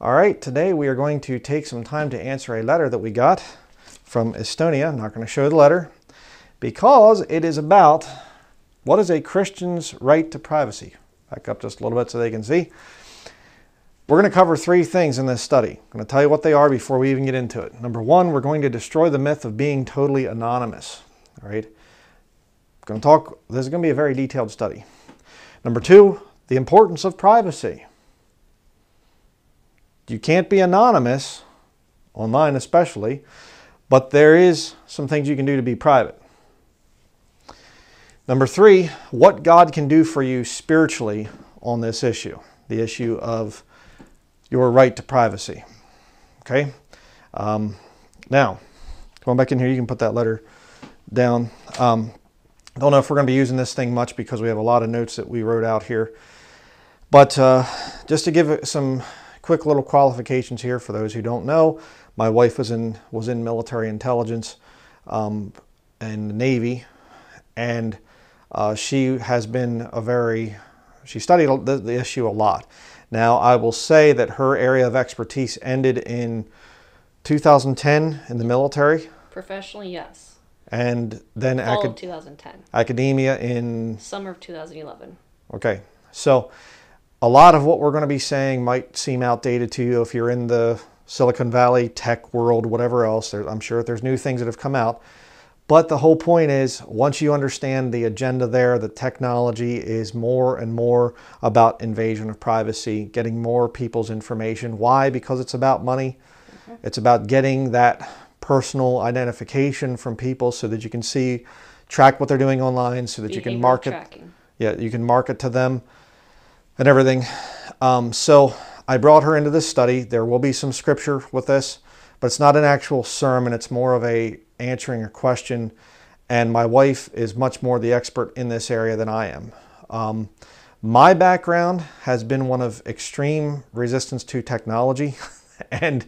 All right, today we are going to take some time to answer a letter that we got from Estonia. I'm not going to show the letter because it is about what is a Christian's right to privacy. Back up just a little bit so they can see. We're going to cover three things in this study. I'm going to tell you what they are before we even get into it. Number one, we're going to destroy the myth of being totally anonymous. All right. I'm going to talk, this is going to be a very detailed study. Number two, the importance of privacy. You can't be anonymous, online especially, but there is some things you can do to be private. Number three, what God can do for you spiritually on this issue, the issue of your right to privacy. Okay? Um, now, going back in here, you can put that letter down. Um, don't know if we're going to be using this thing much because we have a lot of notes that we wrote out here. But uh, just to give some quick little qualifications here for those who don't know, my wife was in was in military intelligence um, and the Navy, and uh, she has been a very she studied the, the issue a lot. Now I will say that her area of expertise ended in 2010 in the military. Professionally, yes. And then Fall acad- of 2010. Academia in summer of 2011. Okay, so a lot of what we're going to be saying might seem outdated to you if you're in the Silicon Valley tech world, whatever else. There, I'm sure there's new things that have come out. But the whole point is, once you understand the agenda there, the technology is more and more about invasion of privacy, getting more people's information. Why? Because it's about money. Mm-hmm. It's about getting that personal identification from people so that you can see, track what they're doing online, so that you can market. Tracking. Yeah, you can market to them and everything. Um, so I brought her into this study. There will be some scripture with this, but it's not an actual sermon. It's more of a answering a question. And my wife is much more the expert in this area than I am. Um, my background has been one of extreme resistance to technology, and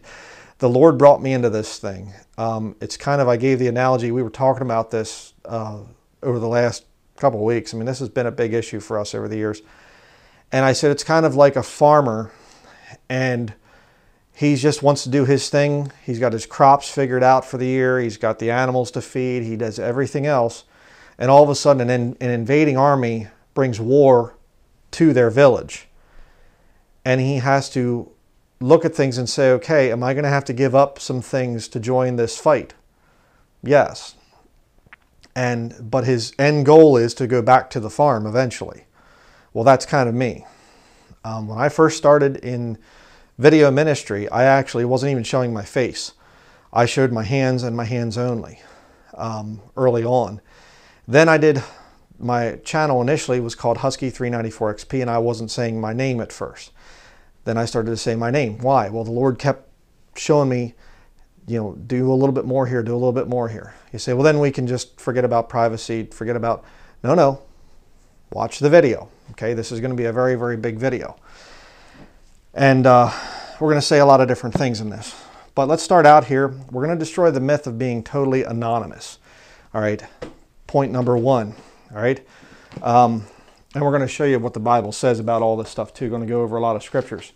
the Lord brought me into this thing. Um, it's kind of, I gave the analogy, we were talking about this uh, over the last couple of weeks. I mean, this has been a big issue for us over the years. And I said, it's kind of like a farmer and he just wants to do his thing. He's got his crops figured out for the year. He's got the animals to feed. He does everything else. And all of a sudden, an, an invading army brings war to their village. And he has to look at things and say, okay, am I going to have to give up some things to join this fight? Yes. And but his end goal is to go back to the farm eventually. Well, that's kind of me. Um, when I first started in video ministry, I actually wasn't even showing my face. I showed my hands and my hands only um, early on. Then I did my channel initially was called Husky 394XP, and I wasn't saying my name at first. Then I started to say my name. Why? Well, the Lord kept showing me, you know, do a little bit more here, do a little bit more here. You say, well, then we can just forget about privacy, forget about. No, no, watch the video. Okay, this is going to be a very, very big video. And uh, we're going to say a lot of different things in this. But let's start out here. We're going to destroy the myth of being totally anonymous. All right, point number one. All right. Um, and we're going to show you what the Bible says about all this stuff too. Going to go over a lot of scriptures.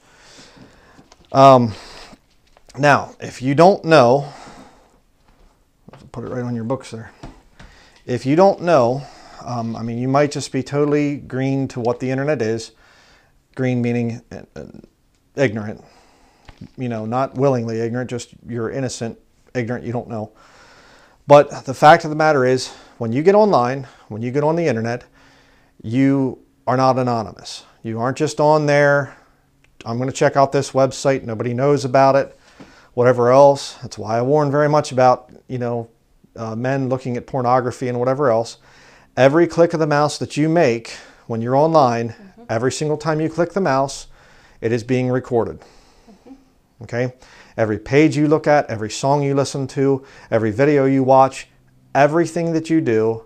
Um, now, if you don't know, put it right on your books there. If you don't know um, I mean, you might just be totally green to what the internet is. Green meaning uh, ignorant, you know, not willingly ignorant, just you're innocent, ignorant, you don't know. But the fact of the matter is, when you get online, when you get on the internet, you are not anonymous. You aren't just on there, I'm going to check out this website, nobody knows about it, whatever else. That's why I warn very much about, you know, uh, men looking at pornography and whatever else every click of the mouse that you make when you're online, mm-hmm. every single time you click the mouse, it is being recorded. Mm-hmm. Okay? Every page you look at, every song you listen to, every video you watch, everything that you do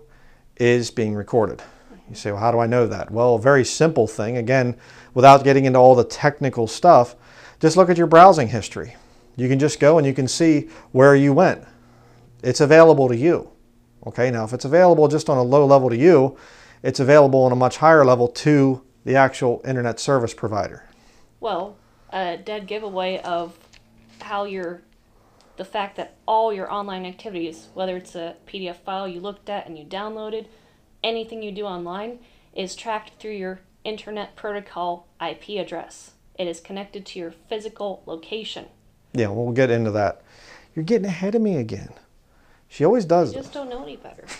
is being recorded. You say, well, how do I know that? Well, a very simple thing, again, without getting into all the technical stuff, just look at your browsing history. You can just go and you can see where you went. It's available to you. Okay, now if it's available just on a low level to you, it's available on a much higher level to the actual internet service provider. Well, a dead giveaway of how your the fact that all your online activities, whether it's a PDF file you looked at and you downloaded, anything you do online is tracked through your internet protocol IP address. It is connected to your physical location. Yeah, we'll get into that. You're getting ahead of me again. She always does You just don't know any better.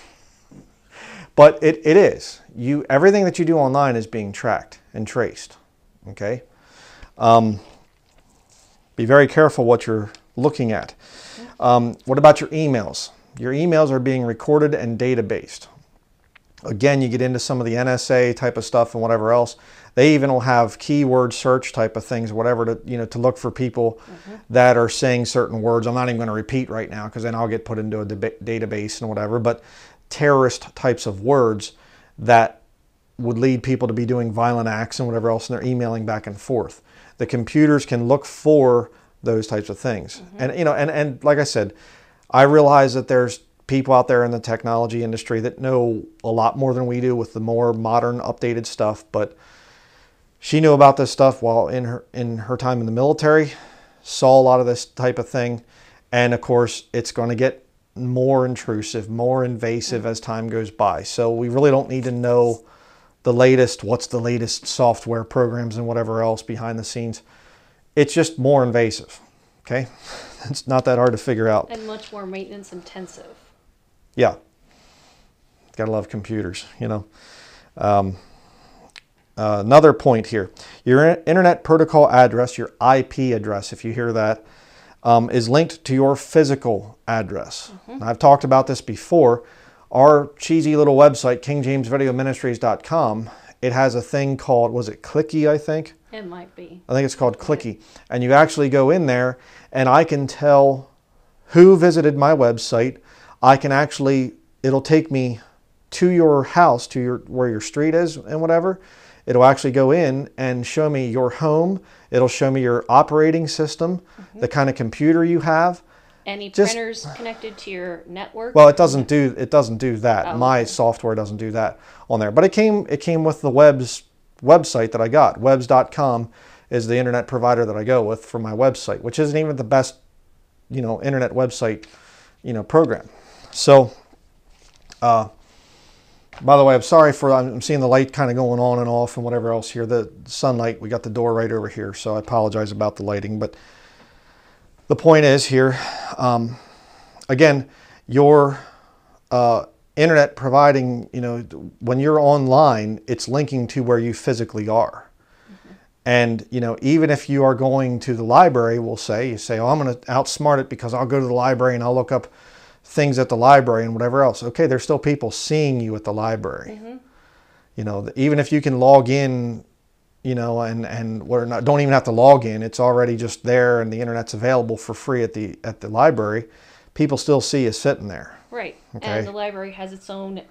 But it, it is. You everything that you do online is being tracked and traced. Okay? Um, be very careful what you're looking at. Um, what about your emails? Your emails are being recorded and data based. Again, you get into some of the NSA type of stuff and whatever else. They even will have keyword search type of things, whatever to you know to look for people mm-hmm. that are saying certain words. I'm not even going to repeat right now because then I'll get put into a deba- database and whatever. But terrorist types of words that would lead people to be doing violent acts and whatever else, and they're emailing back and forth. The computers can look for those types of things, mm-hmm. and you know, and and like I said, I realize that there's people out there in the technology industry that know a lot more than we do with the more modern, updated stuff, but she knew about this stuff while in her in her time in the military saw a lot of this type of thing and of course it's going to get more intrusive more invasive as time goes by so we really don't need to know the latest what's the latest software programs and whatever else behind the scenes it's just more invasive okay it's not that hard to figure out And much more maintenance intensive. yeah. Gotta love computers, you know. Um, uh, another point here your internet protocol address, your IP address, if you hear that, um, is linked to your physical address. Now, I've talked about this before. Our cheesy little website, kingjamesvideoministries.com, it has a thing called, was it Clicky, I think? It might be. I think it's called Clicky. And you actually go in there, and I can tell who visited my website. I can actually, it'll take me to your house, to your where your street is, and whatever. It'll actually go in and show me your home. It'll show me your operating system, the kind of computer you have. Any Just- printers connected to your network? Well, it doesn't do it doesn't do that. Oh, My okay. software doesn't do that on there. But it came it came with the web's website that I got. Webs.com is the internet provider that I go with for my website, which isn't even the best, you know, internet website, you know, program. So uh by the way, I'm sorry for I'm seeing the light kind of going on and off and whatever else here. The sunlight, we got the door right over here, so I apologize about the lighting. But the point is here, um, again, your uh, internet providing, you know, when you're online, it's linking to where you physically are. And, you know, even if you are going to the library, we'll say, you say, oh, I'm going to outsmart it because I'll go to the library and I'll look up things at the library and whatever else. Okay, there's still people seeing you at the library. You know, even if you can log in, you know, and and we're not don't even have to log in. It's already just there, and the internet's available for free at the at the library. People still see you sitting there. Right. Okay. And the library has its own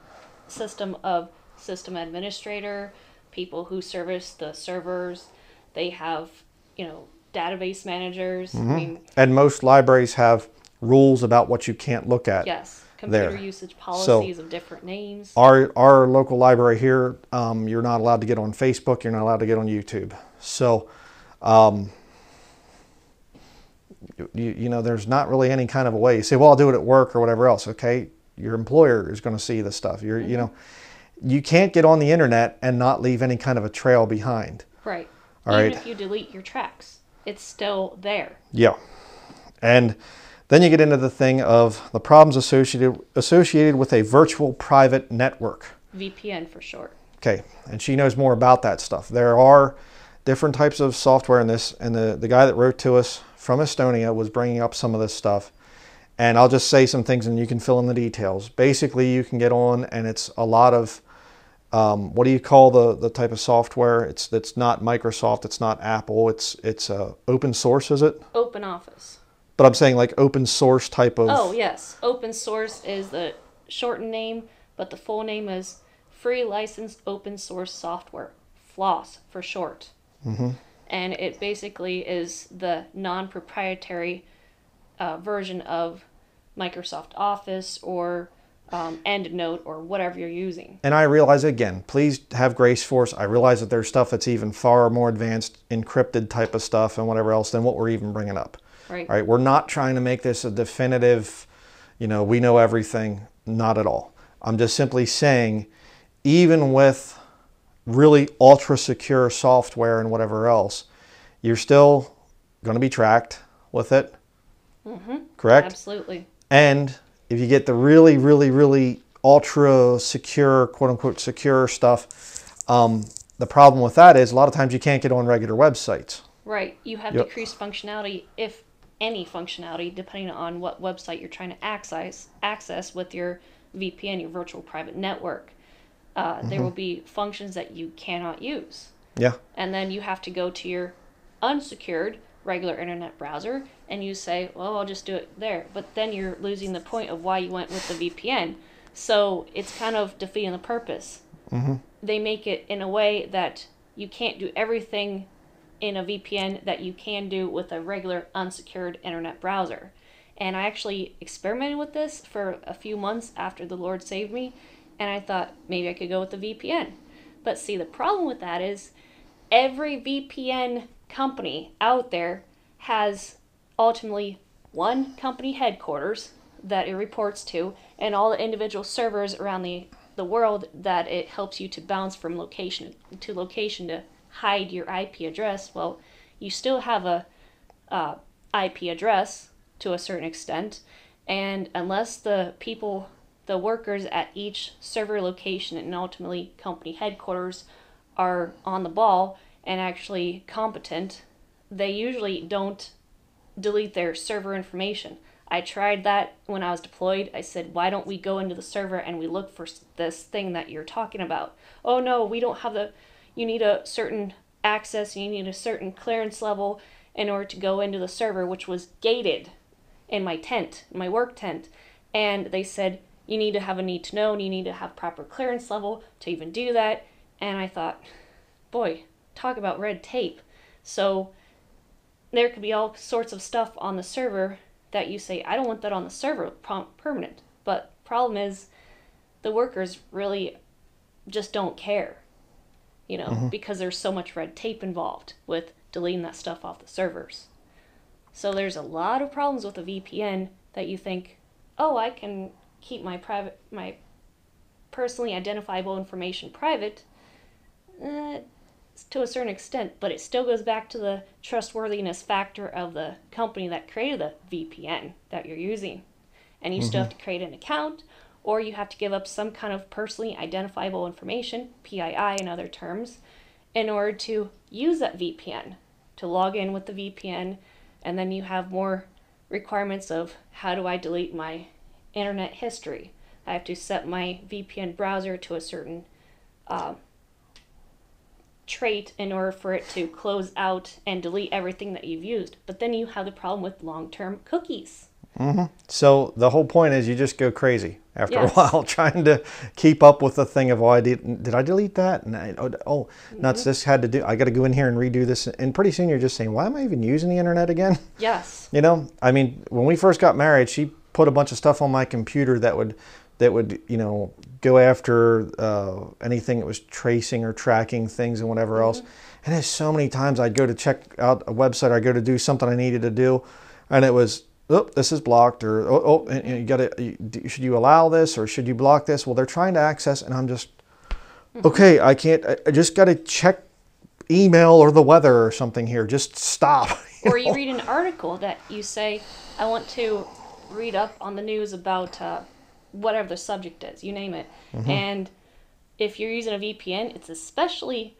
system of system administrator, people who service the servers. They have, you know, database managers. Mm-hmm. I mean, And most libraries have rules about what you can't look at. yes, computer there. usage policies of different names. Our our local library here, um, you're not allowed to get on Facebook. You're not allowed to get on YouTube. So, um, you, you know, there's not really any kind of a way. You say, well, I'll do it at work or whatever else. Okay, your employer is going to see this stuff. You're, you know, you can't get on the internet and not leave any kind of a trail behind. Right. All Even right. if you delete your tracks, it's still there. Yeah. And then you get into the thing of the problems associated associated with a virtual private network. VPN for short. Okay, and she knows more about that stuff. There are different types of software in this, and the, the guy that wrote to us from Estonia was bringing up some of this stuff. And I'll just say some things and you can fill in the details. Basically, you can get on, and it's a lot of um, what do you call the, the type of software? It's it's not Microsoft, it's not Apple, it's it's uh, open source, is it? Open Office. But I'm saying like open source type of. Oh, yes. Open source is the shortened name, but the full name is Free Licensed Open Source Software. FLOSS for short. Mm-hmm. And it basically is the non proprietary uh, version of Microsoft Office or um, EndNote or whatever you're using. And I realize again, please have grace for us. I realize that there's stuff that's even far more advanced, encrypted type of stuff and whatever else than what we're even bringing up. Right. Right? We're not trying to make this a definitive, you know, we know everything. Not at all. I'm just simply saying, even with really ultra secure software and whatever else, you're still going to be tracked with it. Correct? Absolutely. And if you get the really, really, really ultra secure, quote unquote, secure stuff, um, the problem with that is a lot of times you can't get on regular websites. Right. You have Yep. decreased functionality, if any functionality, depending on what website you're trying to access access with your VPN, your virtual private network. Uh, Mm-hmm. There will be functions that you cannot use. Yeah. and then you have to go to your unsecured regular internet browser and you say, well, I'll just do it there. But then you're losing the point of why you went with the VPN. So it's kind of defeating the purpose. They make it in a way that you can't do everything in a VPN that you can do with a regular unsecured internet browser. And I actually experimented with this for a few months after the Lord saved me, and I thought maybe I could go with the VPN. But see, the problem with that is every VPN company out there has ultimately one company headquarters that it reports to and all the individual servers around the, the world that it helps you to bounce from location to location to hide your IP address. Well, you still have a uh, IP address to a certain extent, and unless the people, the workers at each server location and ultimately company headquarters are on the ball and actually competent, they usually don't delete their server information. I tried that when I was deployed. I said, why don't we go into the server and we look for this thing that you're talking about? Oh no, we don't have the. You need a certain access, you need a certain clearance level in order to go into the server, which was gated in my tent, my work tent. And they said, you need to have a need to know and you need to have proper clearance level to even do that. And I thought, boy, talk about red tape. So there could be all sorts of stuff on the server that you say, I don't want that on the server permanent. But problem is, the workers really just don't care, you know, because there's so much red tape involved with deleting that stuff off the servers. So there's a lot of problems with a VPN that you think, oh, I can keep my private, my personally identifiable information private. Eh, to a certain extent, but it still goes back to the trustworthiness factor of the company that created the VPN that you're using. And you still have to create an account, or you have to give up some kind of personally identifiable information, PII in other terms, in order to use that VPN, to log in with the VPN, and then you have more requirements of how do I delete my internet history. I have to set my VPN browser to a certain uh, trait in order for it to close out and delete everything that you've used. But then you have the problem with long term cookies. Mm-hmm. So the whole point is you just go crazy after Yes. a while trying to keep up with the thing of, oh, I did, did I delete that? And I, oh, oh mm-hmm. nuts, this had to do, I got to go in here and redo this. And pretty soon you're just saying, why am I even using the internet again? Yes. You know, I mean, when we first got married, she put a bunch of stuff on my computer that would, that would, you know, go after uh, anything that was tracing or tracking things and whatever else. Mm-hmm. And there's so many times I'd go to check out a website, or I'd go to do something I needed to do, and it was, oh, this is blocked, or oh, oh and you got to, should you allow this or should you block this? Well, they're trying to access, and I'm just, okay, I can't, I, just got to check email or the weather or something here. Just stop. or you read an article that you say, I want to read up on the news about uh, whatever the subject is, you name it. And if you're using a VPN, it's especially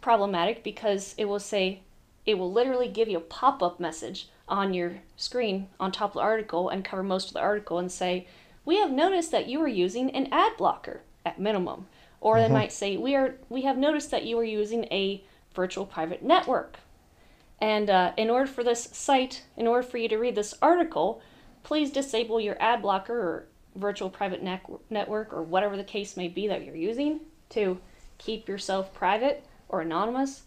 problematic because it will say, it will literally give you a pop up message on your screen on top of the article and cover most of the article and say, We have noticed that you are using an ad blocker at minimum. Or they might say, We are we have noticed that you are using a virtual private network. And uh, in order for this site, in order for you to read this article, please disable your ad blocker or virtual private nec- network or whatever the case may be that you're using to keep yourself private or anonymous.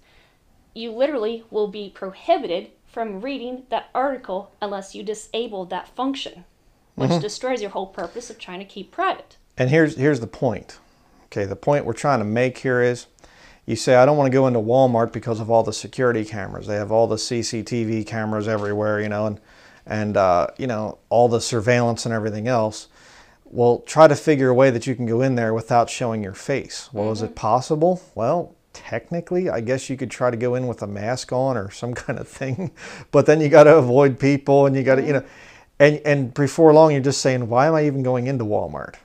You literally will be prohibited from reading that article unless you disable that function, which destroys your whole purpose of trying to keep private. And here's here's the point. Okay, the point we're trying to make here is you say I don't want to go into Walmart because of all the security cameras. They have all the CCTV cameras everywhere, you know, and and uh, you know all the surveillance and everything else. Well, try to figure a way that you can go in there without showing your face. Well, is it possible? Well, technically, I guess you could try to go in with a mask on or some kind of thing, but then you got to avoid people and you got to, you know, and and before long you're just saying, why am I even going into Walmart?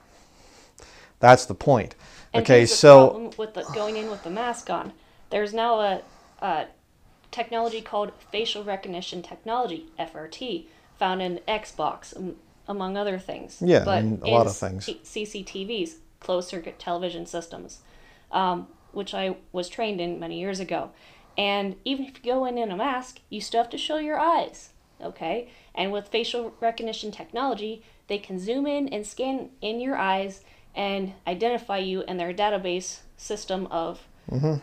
That's the point. And okay, so with the, going in with the mask on, there's now a, a technology called facial recognition technology (FRT) found in Xbox, um, among other things. Yeah, and a lot of things. C- CCTVs, closed circuit television systems, um, which I was trained in many years ago. And even if you go in in a mask, you still have to show your eyes. Okay, and with facial recognition technology, they can zoom in and scan in your eyes and identify you in their database system of mm-hmm.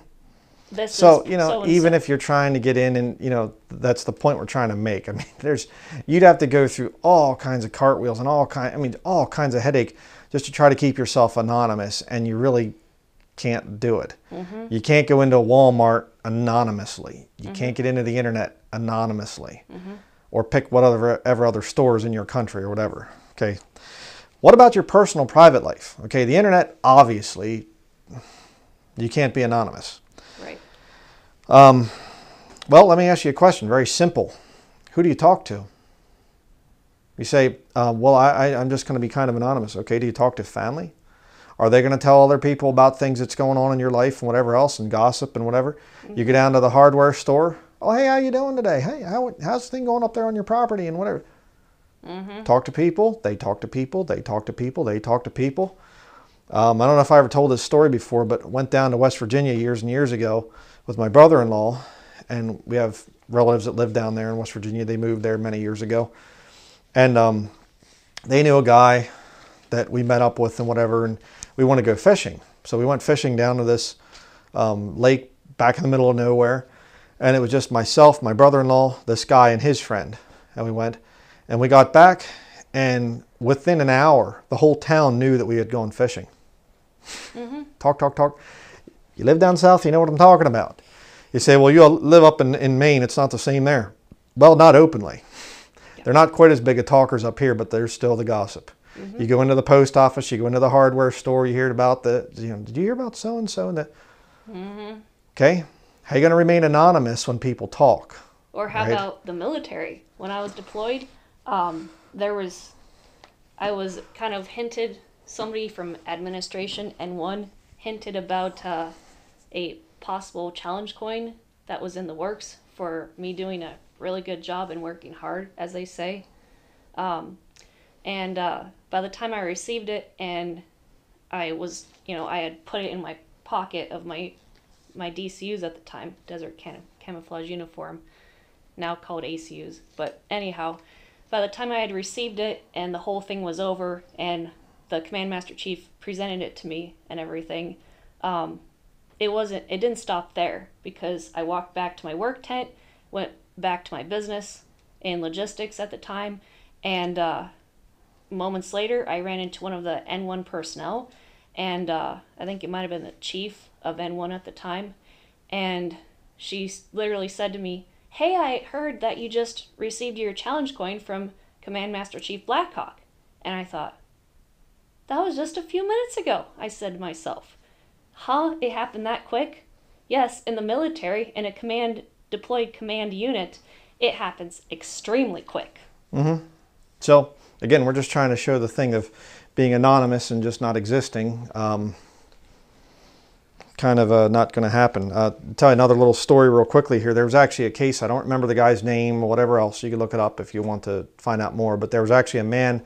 this So you know, so-and-so. even if you're trying to get in, and you know, that's the point we're trying to make. I mean, there's you'd have to go through all kinds of cartwheels and all kind. I mean, all kinds of headache just to try to keep yourself anonymous, and you really can't do it. Mm-hmm. You can't go into Walmart anonymously. You can't get into the internet anonymously, Mm-hmm. or pick whatever ever other stores in your country or whatever. Okay. What about your personal private life? Okay, the internet obviously you can't be anonymous. right. Um, Well, let me ask you a question. Very simple. Who do you talk to? You say, uh, well, I, I, I'm just going to be kind of anonymous. Okay, do you talk to family? Are they going to tell other people about things that's going on in your life and whatever else and gossip and whatever? You go down to the hardware store. Oh, hey, how you doing today? Hey, how, how's the thing going up there on your property and whatever? Talk to people. They talk to people. They talk to people. They talk to people. Um, I don't know if I ever told this story before, but went down to West Virginia years and years ago with my brother-in-law, and we have relatives that live down there in West Virginia. They moved there many years ago, and um, they knew a guy that we met up with and whatever, and we want to go fishing. So we went fishing down to this um, lake back in the middle of nowhere, and it was just myself, my brother-in-law, this guy, and his friend, and we went, and we got back, and within an hour, the whole town knew that we had gone fishing. Talk, talk, talk. You live down south, you know what I'm talking about. You say, well, you live up in, in Maine, it's not the same there. Well, not openly. They're not quite as big of talkers up here, but there's still the gossip. You go into the post office, you go into the hardware store, you hear about the, you know, did you hear about so and so and that? Okay, how are you going to remain anonymous when people talk? Or how Right. about the military? When I was deployed, um, there was, I was kind of hinted, somebody from administration and one hinted about uh, a possible challenge coin that was in the works for me doing a really good job and working hard, as they say. Um, and uh, by the time I received it and I was, you know, I had put it in my pocket of my my DCUs at the time, Desert Cam- Camouflage Uniform, now called ACUs. But anyhow, by the time I had received it and the whole thing was over and the Command Master Chief presented it to me and everything, um, it wasn't. It didn't stop there because I walked back to my work tent, went back to my business in logistics at the time, and uh, moments later, I ran into one of the N1 personnel, and uh, I think it might have been the chief of N1 at the time, and she literally said to me, "Hey, I heard that you just received your challenge coin from Command Master Chief Blackhawk," and I thought, "That was just a few minutes ago." I said to myself, "Huh? It happened that quick?" Yes, in the military, in a command deployed command unit, it happens extremely quick. Mm-hmm. So again, we're just trying to show the thing of being anonymous and just not existing. Um, kind of uh, not going to happen. Uh, tell you another little story real quickly here. There was actually a case. I don't remember the guy's name or whatever else. You can look it up if you want to find out more. But there was actually a man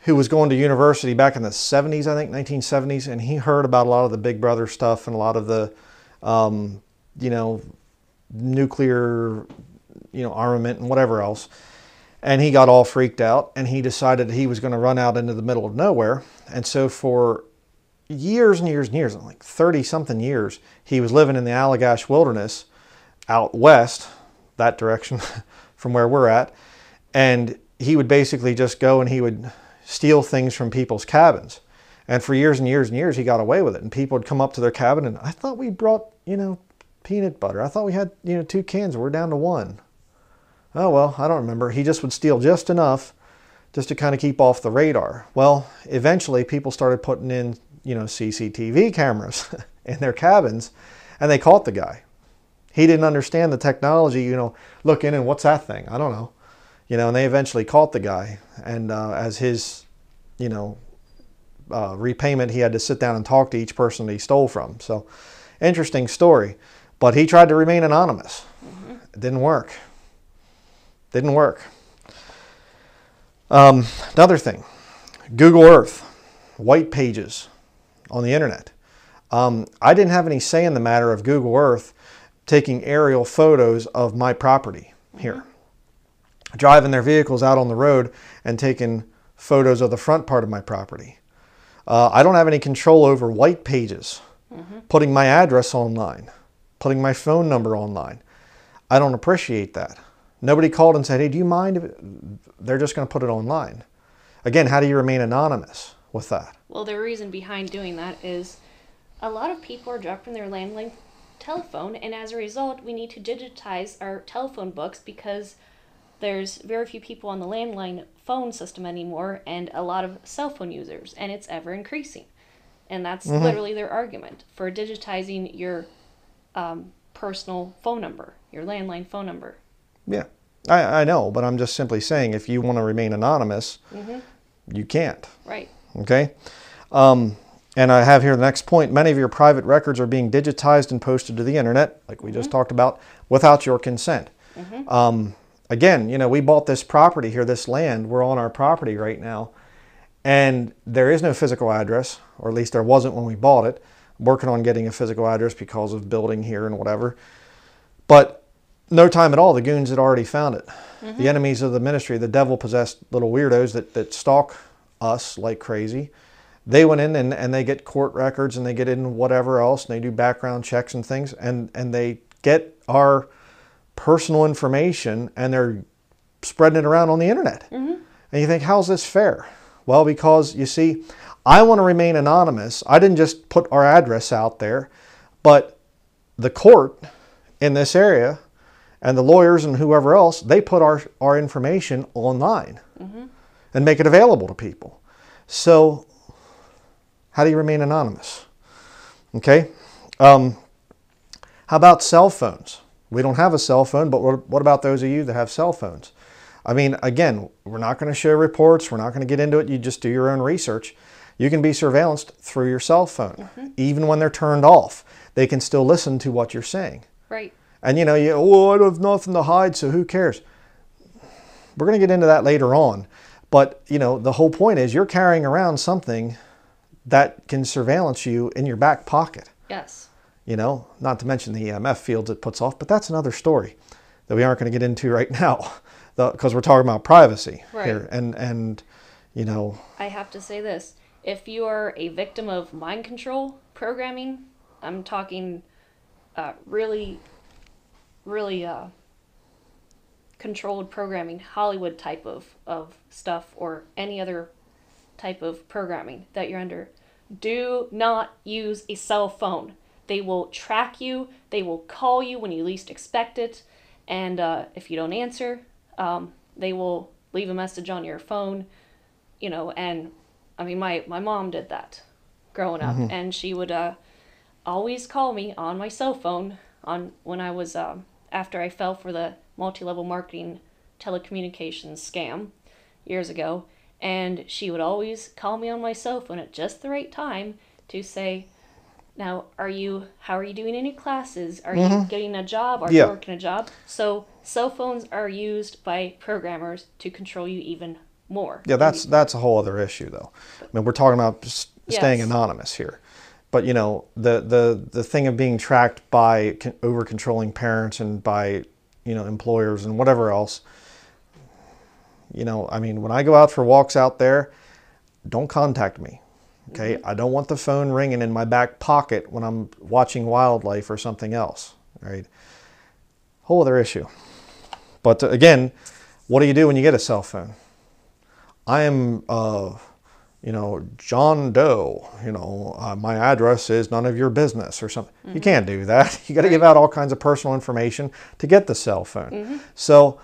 who was going to university back in the 70s, I think, 1970s, and he heard about a lot of the Big Brother stuff and a lot of the, um, you know, nuclear, you know, armament and whatever else and he got all freaked out and he decided he was going to run out into the middle of nowhere and so for years and years and years like 30 something years he was living in the allagash wilderness out west that direction from where we're at and he would basically just go and he would steal things from people's cabins And for years and years and years, he got away with it. And people would come up to their cabin and I thought we brought, you know, peanut butter. I thought we had, you know, two cans. We're down to one. Oh, well, I don't remember. He just would steal just enough just to kind of keep off the radar. Well, eventually people started putting in, you know, CCTV cameras in their cabins and they caught the guy. He didn't understand the technology, you know, look in and what's that thing? I don't know. You know, and they eventually caught the guy. And uh, as his, you know, uh, repayment, he had to sit down and talk to each person that he stole from. So, interesting story. But he tried to remain anonymous. Mm-hmm. It didn't work. Didn't work. Um, another thing Google Earth, white pages on the internet. Um, I didn't have any say in the matter of Google Earth taking aerial photos of my property here. Driving their vehicles out on the road and taking photos of the front part of my property. Uh, I don't have any control over white pages, mm-hmm. putting my address online, putting my phone number online. I don't appreciate that. Nobody called and said, hey, do you mind if they're just going to put it online? Again, how do you remain anonymous with that? Well, the reason behind doing that is a lot of people are dropping their landline telephone, and as a result, we need to digitize our telephone books because there's very few people on the landline phone system anymore and a lot of cell phone users, and it's ever increasing. And that's mm-hmm. literally their argument for digitizing your um, personal phone number, your landline phone number. Yeah, I, I know, but I'm just simply saying if you want to remain anonymous, mm-hmm. you can't. Right. Okay. Um, and I have here the next point. Many of your private records are being digitized and posted to the internet, like we mm-hmm. just talked about, without your consent. Mm-hmm. Um, again, you know, we bought this property here, this land. We're on our property right now. And there is no physical address, or at least there wasn't when we bought it. I'm working on getting a physical address because of building here and whatever. But no time at all, the goons had already found it. Mm-hmm. The enemies of the ministry, the devil possessed little weirdos that, that stalk us like crazy they went in and, and they get court records and they get in whatever else and they do background checks and things and, and they get our personal information and they're spreading it around on the internet. Mm-hmm. And you think, how's this fair? Well, because you see, I want to remain anonymous. I didn't just put our address out there, but the court in this area and the lawyers and whoever else, they put our, our information online mm-hmm. and make it available to people. So how do you remain anonymous? Okay. Um, how about cell phones? We don't have a cell phone, but what about those of you that have cell phones? I mean, again, we're not going to show reports. We're not going to get into it. You just do your own research. You can be surveillanced through your cell phone, mm-hmm. even when they're turned off. They can still listen to what you're saying. Right. And you know, you oh, I have nothing to hide, so who cares? We're going to get into that later on. But you know, the whole point is you're carrying around something that can surveillance you in your back pocket. Yes. You know, not to mention the EMF fields it puts off, but that's another story that we aren't going to get into right now because we're talking about privacy right. here. And, and, you know. I have to say this if you are a victim of mind control programming, I'm talking uh, really, really uh, controlled programming, Hollywood type of, of stuff, or any other type of programming that you're under. Do not use a cell phone. They will track you, they will call you when you least expect it, and uh, if you don't answer, um, they will leave a message on your phone, you know, and I mean, my, my mom did that growing up, mm-hmm. and she would uh, always call me on my cell phone on when I was um, after I fell for the multi-level marketing telecommunications scam years ago and she would always call me on my cell phone at just the right time to say, now, are you, how are you doing any classes? Are mm-hmm. you getting a job? Are yeah. you working a job? So cell phones are used by programmers to control you even more. Yeah, that's, that's a whole other issue though. I mean, we're talking about staying yes. anonymous here. But you know, the, the, the thing of being tracked by over controlling parents and by, you know, employers and whatever else, you know, I mean, when I go out for walks out there, don't contact me. Okay. Mm-hmm. I don't want the phone ringing in my back pocket when I'm watching wildlife or something else. Right. Whole other issue. But uh, again, what do you do when you get a cell phone? I am uh, you know, John Doe, you know, uh, my address is none of your business or something. You can't do that. You got to give out all kinds of personal information to get the cell phone. So,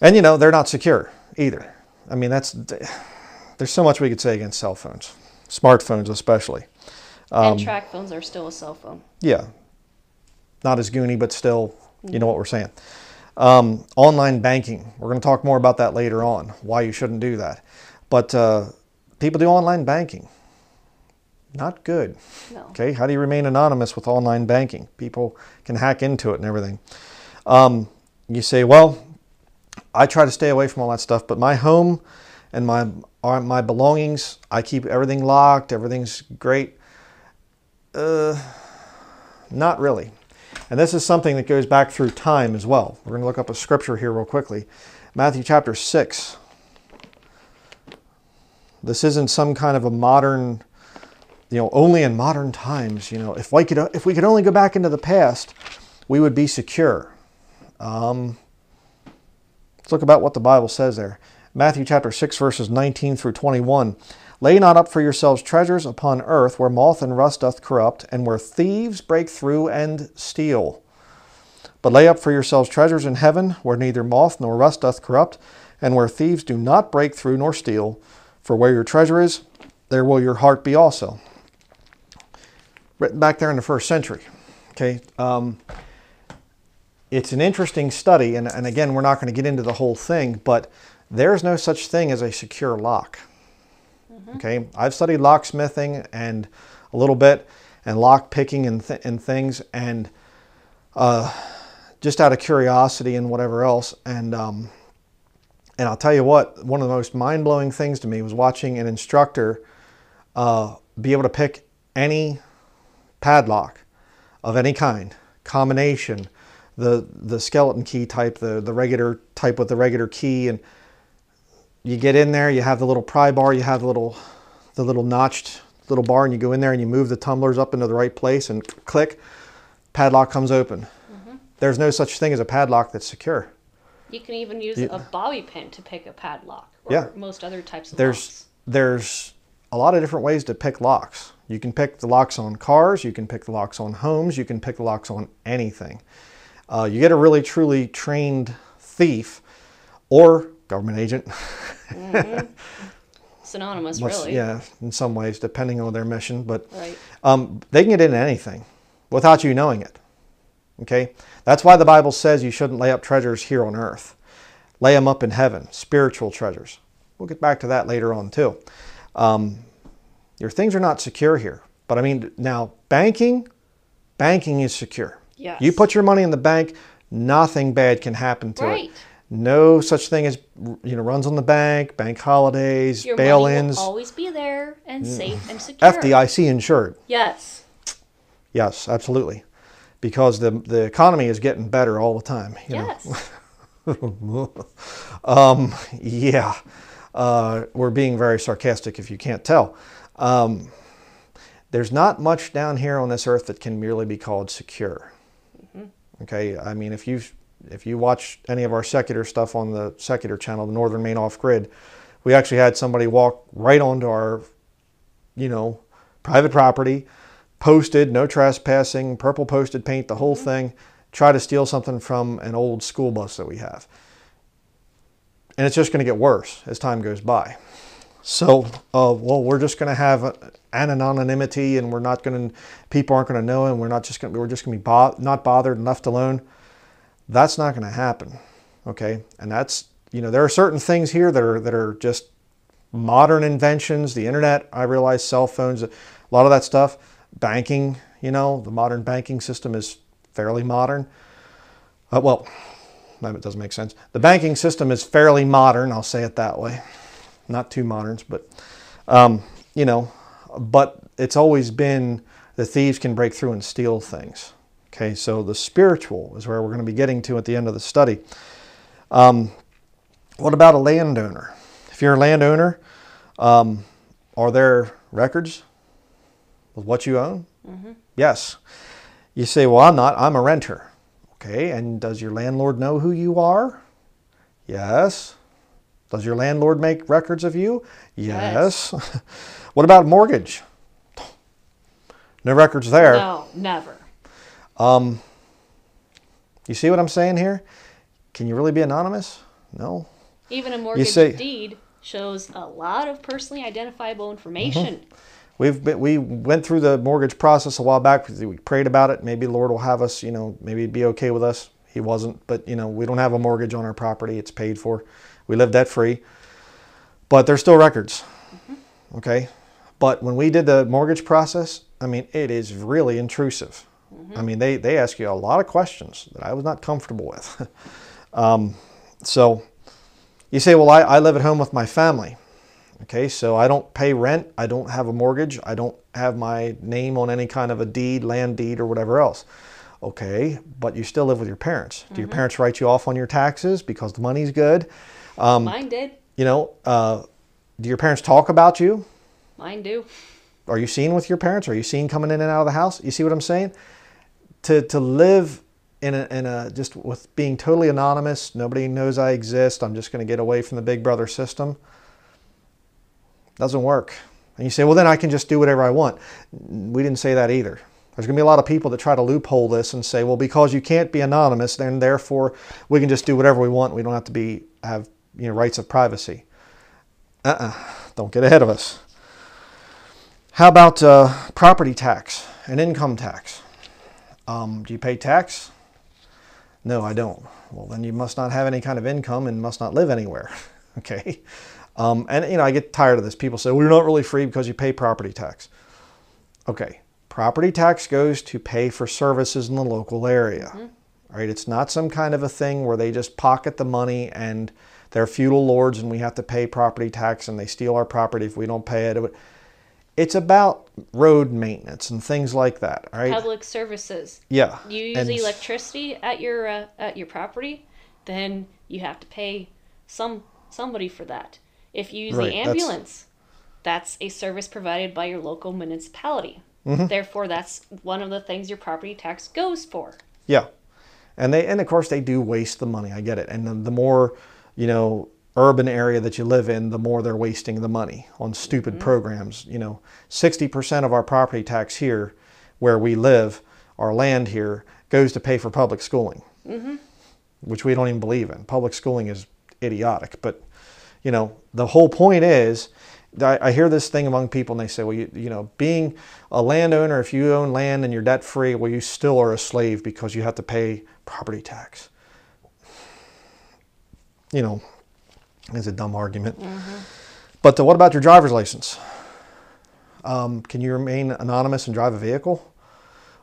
and you know, they're not secure either. I mean, that's, there's so much we could say against cell phones, smartphones especially. Um, and track phones are still a cell phone. Yeah. Not as goony, but still, you know what we're saying. Um, online banking. We're going to talk more about that later on, why you shouldn't do that. But uh, people do online banking. Not good. No. Okay, how do you remain anonymous with online banking? People can hack into it and everything. Um, you say, well, I try to stay away from all that stuff, but my home and my are my belongings, I keep everything locked. Everything's great. Uh, not really. And this is something that goes back through time as well. We're going to look up a scripture here real quickly. Matthew chapter 6. This isn't some kind of a modern, you know, only in modern times, you know, if we could if we could only go back into the past, we would be secure. Um, let's look about what the Bible says there. Matthew chapter 6 verses 19 through 21. Lay not up for yourselves treasures upon earth where moth and rust doth corrupt, and where thieves break through and steal. But lay up for yourselves treasures in heaven where neither moth nor rust doth corrupt, and where thieves do not break through nor steal. For where your treasure is, there will your heart be also. Written back there in the first century. Okay. Um, it's an interesting study, and, and again, we're not going to get into the whole thing, but there's no such thing as a secure lock. Okay, I've studied locksmithing and a little bit, and lock picking and, th- and things, and uh, just out of curiosity and whatever else. And um, and I'll tell you what, one of the most mind blowing things to me was watching an instructor uh, be able to pick any padlock of any kind, combination, the the skeleton key type, the the regular type with the regular key, and you get in there, you have the little pry bar, you have the little the little notched little bar, and you go in there and you move the tumblers up into the right place, and click, padlock comes open. There's no such thing as a padlock that's secure. You can even use You- a bobby pin to pick a padlock or Yeah. most other types of there's locks. there's a lot of different ways to pick locks. You can pick the locks on cars, you can pick the locks on homes, you can pick the locks on anything. Uh, you get a really truly trained thief or government agent. Synonymous, much- really. Yeah, in some ways, depending on their mission, but Right. um, they can get into anything without you knowing it. Okay, that's why the Bible says you shouldn't lay up treasures here on earth. Lay them up in heaven, spiritual treasures. We'll get back to that later on too. Um, your things are not secure here, but I mean now banking, banking is secure. Yes. You put your money in the bank, nothing bad can happen to Right. it. No such thing as you know runs on the bank, bank holidays, Your money bail-ins, will always be there and safe and secure. FDIC insured. Yes. Yes, absolutely, because the the economy is getting better all the time. You know? Yes. Um, yeah, uh, we're being very sarcastic if you can't tell. Um, there's not much down here on this earth that can merely be called secure. Okay, I mean, if you if you watch any of our secular stuff on the secular channel, the Northern Maine Off Grid, we actually had somebody walk right onto our, you know, private property, posted, no trespassing, purple posted paint, the whole thing, try to steal something from an old school bus that we have and it's just going to get worse as time goes by. So, uh, well, we're just going to have an anonymity, and we're not going to. People aren't going to know, and we're not just going. to We're just going to be bo- not bothered and left alone. That's not going to happen. Okay, and that's you know there are certain things here that are that are just modern inventions. The internet, I realize, cell phones, a lot of that stuff. Banking, you know, the modern banking system is fairly modern. Uh, well, that doesn't make sense. The banking system is fairly modern. I'll say it that way. Not too moderns, but um, you know, but it's always been the thieves can break through and steal things. Okay, so the spiritual is where we're going to be getting to at the end of the study. Um, what about a landowner? If you're a landowner, um, are there records with what you own? Yes. You say, well, I'm not. I'm a renter. Okay, and does your landlord know who you are? Yes. Does your landlord make records of you? Yes. what about mortgage? No records there. No, never. Um, You see what I'm saying here? Can you really be anonymous? No. Even a mortgage say- deed shows a lot of personally identifiable information. We've been, we went through the mortgage process a while back. We prayed about it. Maybe the Lord will have us, you know, maybe be okay with us. He wasn't, but you know, we don't have a mortgage on our property. It's paid for. We live debt free. But there's still records. Okay? But when we did the mortgage process, I mean, it is really intrusive. I mean, they, they ask you a lot of questions that I was not comfortable with. um, so you say, well, I, I live at home with my family. Okay, so I don't pay rent. I don't have a mortgage. I don't have my name on any kind of a deed, land deed, or whatever else. Okay, but you still live with your parents. Do your parents write you off on your taxes because the money's good? Um, Mine did. You know, uh, do your parents talk about you? Mine do. Are you seen with your parents? Are you seen coming in and out of the house? You see what I'm saying? To to live in a, in a just with being totally anonymous, nobody knows I exist. I'm just going to get away from the Big Brother system. Doesn't work. And you say, well, then I can just do whatever I want. We didn't say that either. There's going to be a lot of people that try to loophole this and say, well, because you can't be anonymous, then therefore we can just do whatever we want. We don't have to be have you know rights of privacy. Uh-uh. Don't get ahead of us. How about uh, property tax and income tax? Um, do you pay tax? No, I don't. Well, then you must not have any kind of income and must not live anywhere. okay. Um, and you know, I get tired of this. People say, "Well, you're not really free because you pay property tax." Okay, property tax goes to pay for services in the local area. right? it's not some kind of a thing where they just pocket the money and they're feudal lords and we have to pay property tax and they steal our property if we don't pay it. It's about road maintenance and things like that. Right? Public services. yeah. You use and- electricity at your uh, at your property, then you have to pay some somebody for that. If you use Right, the ambulance, that's a service provided by your local municipality. Mm-hmm. Therefore, that's one of the things your property tax goes for. Yeah, and they and of course they do waste the money. I get it. And the, the more, you know, urban area that you live in, the more they're wasting the money on stupid programs. You know, sixty percent of our property tax here, where we live, our land here goes to pay for public schooling, which we don't even believe in. Public schooling is idiotic. But you know, the whole point is. I hear this thing among people, and they say, "Well, you, you know, being a landowner, if you own land and you're debt free, well, you still are a slave because you have to pay property tax." You know, it's a dumb argument. But uh, what about your driver's license? Um, can you remain anonymous and drive a vehicle?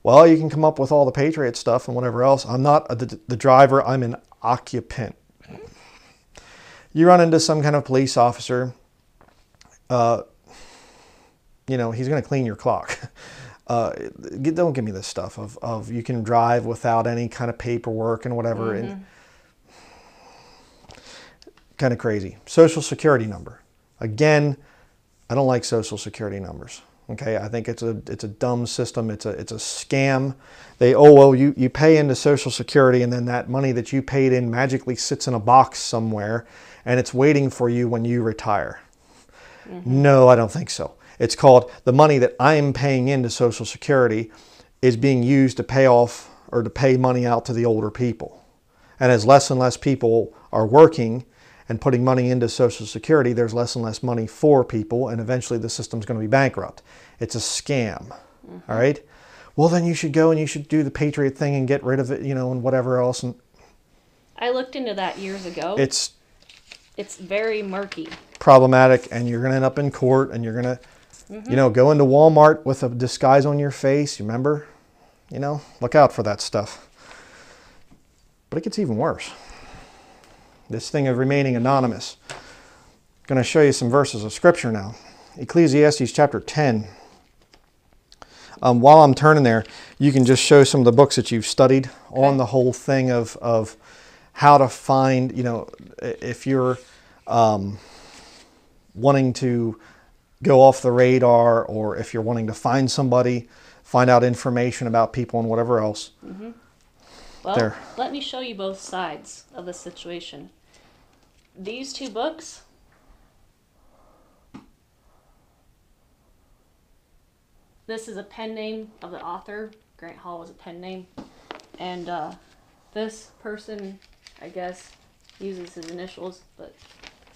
Well, you can come up with all the Patriot stuff and whatever else. I'm not a, the, the driver, I'm an occupant. You run into some kind of police officer, uh, you know, he's going to clean your clock. Uh, get- don't give me this stuff of, of you can drive without any kind of paperwork and whatever. And kind of crazy. Social security number. Again, I don't like social security numbers. Okay, I think it's a it's a dumb system. It's a it's a scam. They oh well you you pay into social security and then that money that you paid in magically sits in a box somewhere and it's waiting for you when you retire. Mm-hmm. No, I don't think so. It's called the money that I'm paying into Social Security is being used to pay off or to pay money out to the older people. And as less and less people are working and putting money into Social Security, there's less and less money for people, and eventually the system's going to be bankrupt. It's a scam. Mm-hmm. all right? Well, then you should go and you should do the Patriot thing and get rid of it, you know, and whatever else. And I looked into that years ago. it's it's very murky. problematic and you're going to end up in court and you're going to you know go into walmart with a disguise on your face you remember? You know look out for that stuff. But it gets even worse. This thing of remaining anonymous. I'm going to show you some verses of scripture now. Ecclesiastes chapter 10 um, while i'm turning there you can just show some of the books that you've studied on the whole thing of, of how to find you know if you're um, wanting to go off the radar or if you're wanting to find somebody, find out information about people and whatever else. Well, There. let me show you both sides of the situation. these two books this is a pen name of the author grant hall was a pen name and uh, this person i guess uses his initials but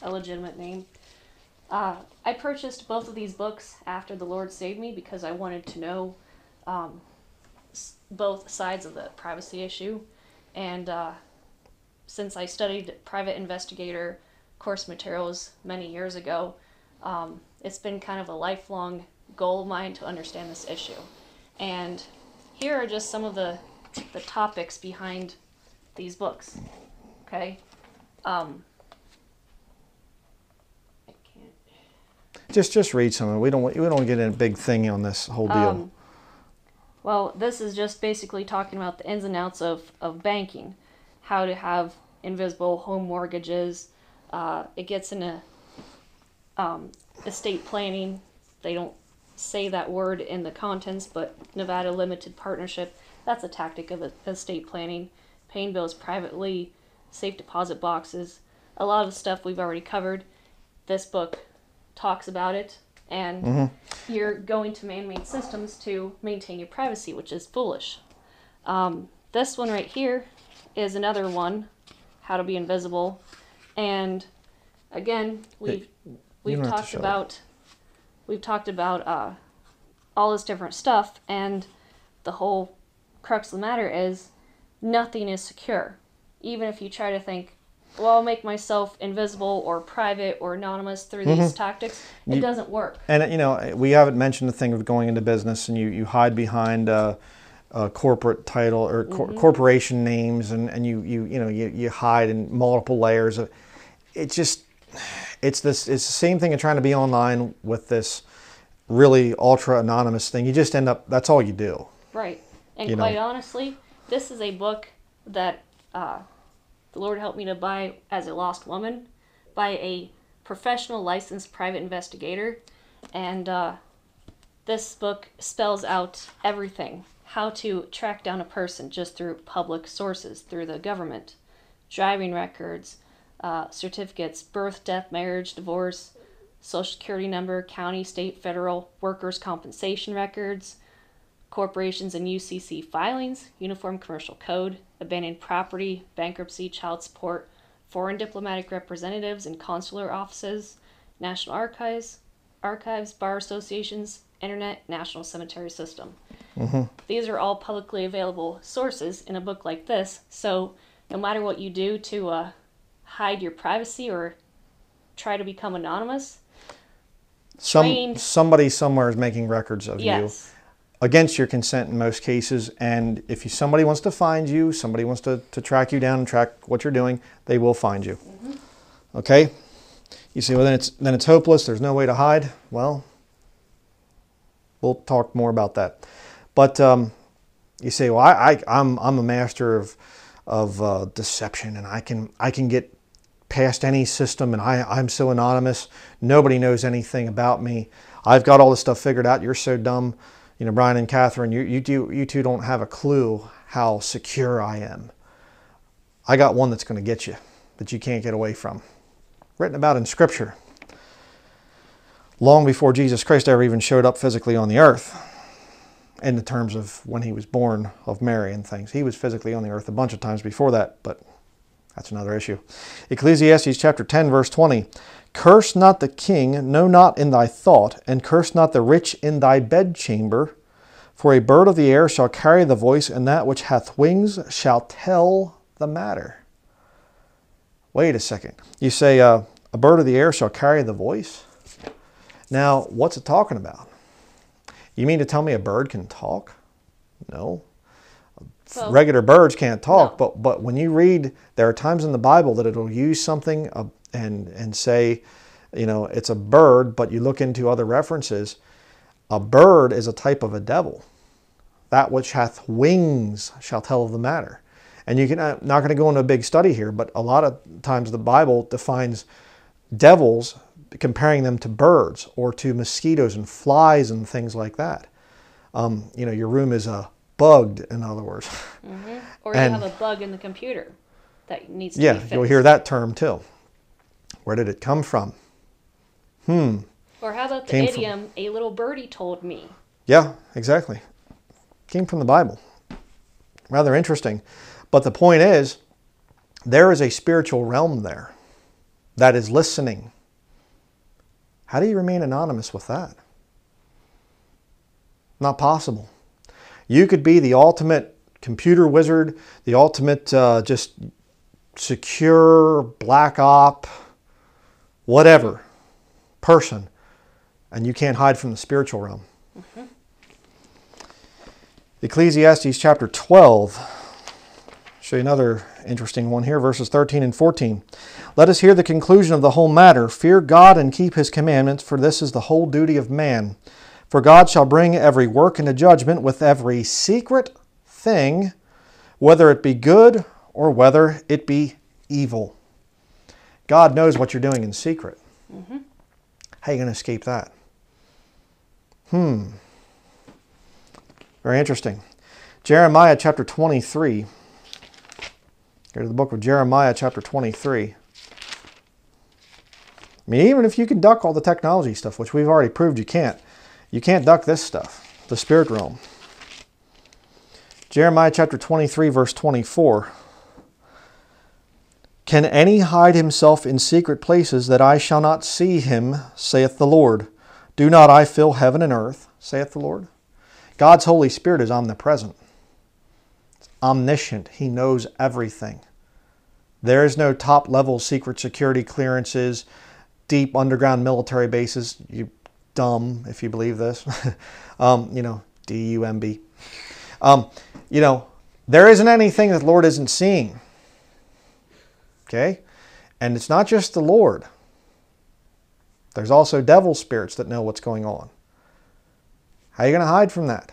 a legitimate name uh, i purchased both of these books after the lord saved me because i wanted to know um, s- both sides of the privacy issue and uh, since I studied private investigator course materials many years ago, um, it's been kind of a lifelong goal of mine to understand this issue. And here are just some of the, the topics behind these books. Okay? Um, I can't. Just just read some of it. We don't we don't get in a big thing on this whole deal. Um, well, this is just basically talking about the ins and outs of, of banking, how to have invisible home mortgages. Uh, it gets into um, estate planning. They don't say that word in the contents, but Nevada Limited Partnership, that's a tactic of estate planning. Paying bills privately, safe deposit boxes, a lot of stuff we've already covered. This book talks about it, and you're going to man-made systems to maintain your privacy, which is foolish. Um, this one right here is another one, how to be invisible, and again, we've we've don't have to talked show it. about we've talked about uh, all this different stuff, and the whole crux of the matter is nothing is secure. Even if you try to think, well, I'll make myself invisible or private or anonymous through these tactics, it doesn't work. And you know, we haven't mentioned the thing of going into business and you, you hide behind uh, a corporate title or cor- corporation names, and, and you, you you know you, you hide in multiple layers. Of, it's just it's this it's the same thing of trying to be online with this really ultra anonymous thing. You just end up that's all you do. Right. And You know. quite honestly, this is a book that uh, the Lord helped me to buy as a lost woman by a professional licensed private investigator. And uh, this book spells out everything how to track down a person just through public sources, through the government, driving records, uh, certificates, birth, death, marriage, divorce, social security number, county, state, federal, workers' compensation records, corporations and UCC filings, Uniform Commercial Code, abandoned property, bankruptcy, child support, foreign diplomatic representatives and consular offices, National Archives, archives, bar associations, internet, national cemetery system. Mm-hmm. These are all publicly available sources in a book like this. So no matter what you do to uh, hide your privacy or try to become anonymous, Some Trained- somebody somewhere is making records of you. Against your consent in most cases. And if you, somebody wants to find you, somebody wants to, to track you down and track what you're doing, they will find you. Okay? You say, well, then it's, then it's hopeless. There's no way to hide. Well, we'll talk more about that. But um, you say, well, I, I, I'm, I'm a master of, of uh, deception and I can, I can get past any system and I, I'm so anonymous. Nobody knows anything about me. I've got all this stuff figured out. You're so dumb. You know, Bryan and Katherine, you, you, do, you two don't have a clue how secure I am. I got one that's going to get you that you can't get away from. Written about in Scripture. Long before Jesus Christ ever even showed up physically on the earth, in the terms of when he was born of Mary and things. He was physically on the earth a bunch of times before that, but that's another issue. Ecclesiastes chapter 10, verse 20. Curse not the king, no, not in thy thought, and curse not the rich in thy bedchamber. For a bird of the air shall carry the voice, and that which hath wings shall tell the matter. Wait a second. You say, uh, a bird of the air shall carry the voice? Now, what's it talking about? You mean to tell me a bird can talk? No Well- regular birds can't talk, No. but but when you read, there are times in the Bible that it'll use something uh, and and say, you know, it's a bird, but you look into other references, a bird is a type of a devil. That which hath wings shall tell of the matter. And you can I'm not going to go into a big study here, but a lot of times the Bible defines devils comparing them to birds or to mosquitoes and flies and things like that. Um, you know, your room is uh, bugged, in other words. or And- you have a bug in the computer that needs to Yeah, be fixed. you'll hear that term too. Where did it come from? Hmm. Or how about the Came from- idiom, a little birdie told me? Yeah, exactly. Came from the Bible. Rather interesting. But the point is, there is a spiritual realm there that is listening. How do you remain anonymous with that? Not possible. You could be the ultimate computer wizard, the ultimate uh, just secure black op, whatever person, and you can't hide from the spiritual realm. Mm-hmm. Ecclesiastes chapter 12. Show you another interesting one here, verses 13 and 14. Let us hear the conclusion of the whole matter. Fear God and keep his commandments, for this is the whole duty of man. For God shall bring every work into judgment with every secret thing, whether it be good or whether it be evil. God knows what you're doing in secret. How are you going to escape that? Hmm. Very interesting. Jeremiah chapter 23. Go to the book of Jeremiah chapter 23. I mean, even if you can duck all the technology stuff, which we've already proved you can't, you can't duck this stuff, the spirit realm. Jeremiah chapter 23, verse 24. Can any hide himself in secret places that I shall not see him, saith the Lord? Do not I fill heaven and earth, saith the Lord? God's Holy Spirit is omnipresent, It's omniscient. He knows everything. There is no top level secret security clearances, deep underground military bases. You dumb if you believe this. um, you know, D U M B. Um, you know, there isn't anything that the Lord isn't seeing. Okay? And it's not just the Lord. There's also devil spirits that know what's going on. How are you going to hide from that?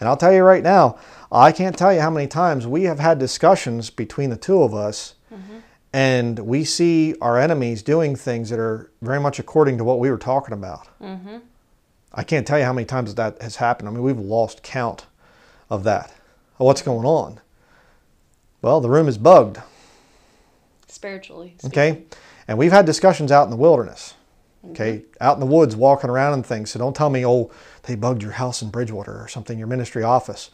And I'll tell you right now, I can't tell you how many times we have had discussions between the two of us, mm-hmm. and we see our enemies doing things that are very much according to what we were talking about. Mm-hmm. I can't tell you how many times that has happened. I mean, we've lost count of that. Of what's going on? Well, the room is bugged. Spiritually. Okay? And we've had discussions out in the wilderness. Okay? Out in the woods walking around and things. So don't tell me, oh, they bugged your house in Bridgewater or something, your ministry office.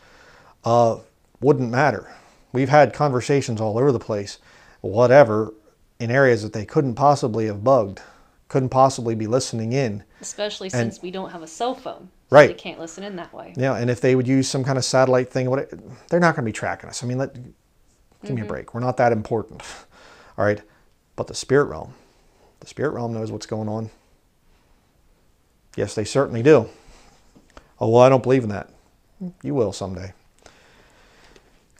Uh, wouldn't matter. We've had conversations all over the place, whatever, in areas that they couldn't possibly have bugged, couldn't possibly be listening in. Especially And- since we don't have a cell phone. Right. So they can't listen in that way. Yeah, and if they would use some kind of satellite thing, what they're not going to be tracking us. I mean, let give me a break. We're not that important. All right, but the spirit realm, the spirit realm knows what's going on. Yes, they certainly do. Oh well, I don't believe in that. You will someday,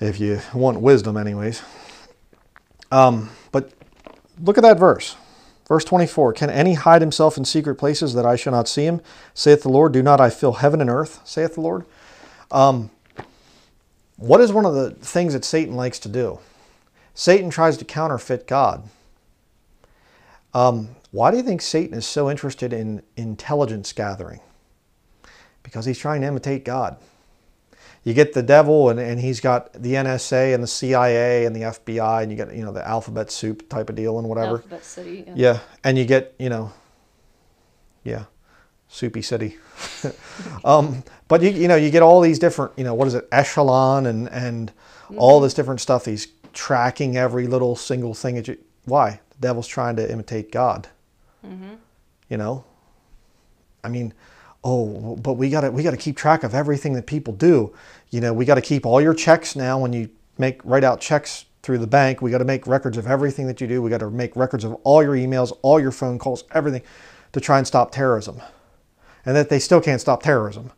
if you want wisdom, anyways. Um, but look at that verse. Verse 24 Can any hide himself in secret places that I shall not see him? saith the Lord. Do not I fill heaven and earth? saith the Lord. Um, what is one of the things that Satan likes to do? Satan tries to counterfeit God. Um, why do you think Satan is so interested in intelligence gathering? Because he's trying to imitate God. You get the devil, and, and he's got the NSA and the CIA and the FBI, and you get you know the alphabet soup type of deal and whatever. Alphabet City. Yeah. Yeah, and you get you know, yeah, soupy city. um, but you you know you get all these different you know what is it echelon and and all this different stuff. He's tracking every little single thing that you. Why the devil's trying to imitate God. Mm-hmm. You know, I mean, oh, but we got to we got to keep track of everything that people do. You know, we got to keep all your checks now. When you make write out checks through the bank, we got to make records of everything that you do. We got to make records of all your emails, all your phone calls, everything, to try and stop terrorism. And that they still can't stop terrorism.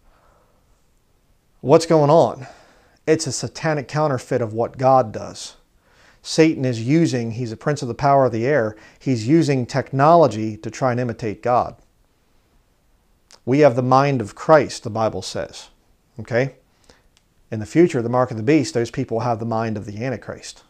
What's going on? It's a satanic counterfeit of what God does. Satan is using, he's a prince of the power of the air, he's using technology to try and imitate God. We have the mind of Christ, the Bible says. Okay? In the future, the mark of the beast, those people will have the mind of the Antichrist.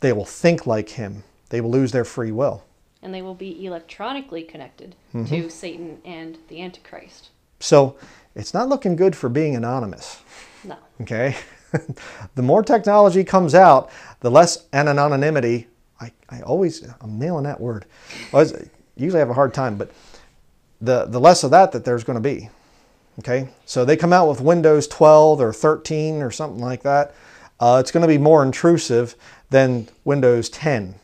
They will think like him. They will lose their free will. And they will be electronically connected Mm-hmm. to Satan and the Antichrist. So it's not looking good for being anonymous. No. Okay? the more technology comes out, the less anonymity I, I always I'm nailing that word. It's- usually I have a hard time, but the the less of that that there's going to be. Okay, so they come out with Windows 12 or 13 or something like that. Uh, it's going to be more intrusive than Windows 10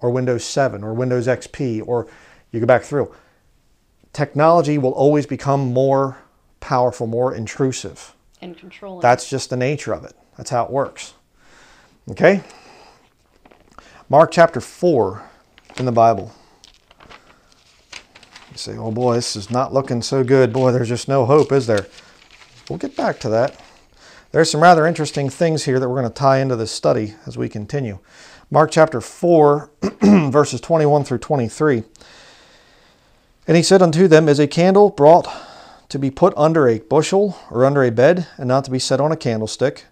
or Windows 7 or Windows XP or you go back through. Technology will always become more powerful, more intrusive. And controlling. That's just the nature of it. That's how it works. Okay? Mark chapter 4 in the Bible. You say, oh boy, this is not looking so good. Boy, there's just no hope, is there? We'll get back to that. There's some rather interesting things here that we're going to tie into this study as we continue. Mark chapter 4, verses 21 through 23. And he said unto them, Is a candle brought to be put under a bushel or under a bed, and not to be set on a candlestick?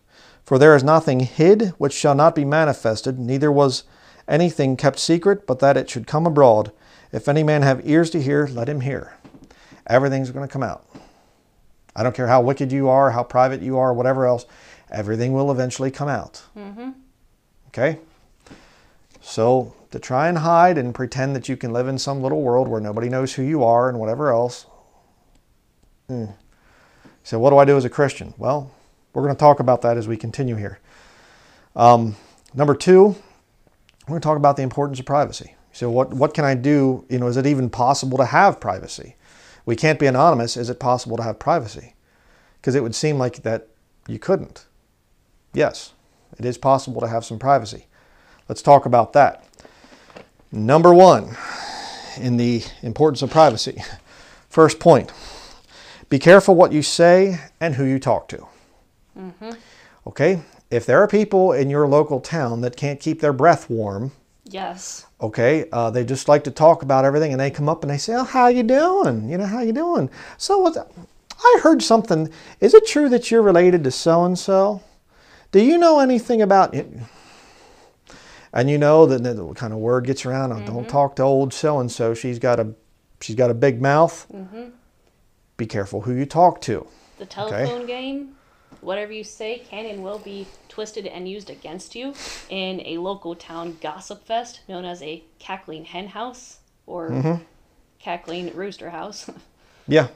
For there is nothing hid which shall not be manifested, neither was anything kept secret, but that it should come abroad. If any man have ears to hear, let him hear. Everything's going to come out. I don't care how wicked you are, how private you are, whatever else, everything will eventually come out. Mm-hmm. Okay? So to try and hide and pretend that you can live in some little world where nobody knows who you are and whatever else. Hmm. So what do I do as a Christian? Well, we're going to talk about that as we continue here. Um, number two, we're going to talk about the importance of privacy. So what what can I do? You know, is it even possible to have privacy? We can't be anonymous. Is it possible to have privacy? Because it would seem like that you couldn't. Yes, it is possible to have some privacy. Let's talk about that. Number one, in the importance of privacy. First point be careful what you say and who you talk to. Mm-hmm. Okay? If there are people in your local town that can't keep their breath warm, yes. okay, uh, they just like to talk about everything and they come up and they say, oh, how you doing? You know, how you doing? So what, I heard something. Is it true that you're related to so-and-so? Do you know anything about it? And you know that the kind of word gets around. "Oh, Don't mm-hmm. talk to old so and so. She's got a she's got a big mouth. Mm-hmm. Be careful who you talk to. The telephone game, whatever you say can and will be twisted and used against you in a local town gossip fest known as a cackling hen house or Mm-hmm. cackling rooster house. Yeah,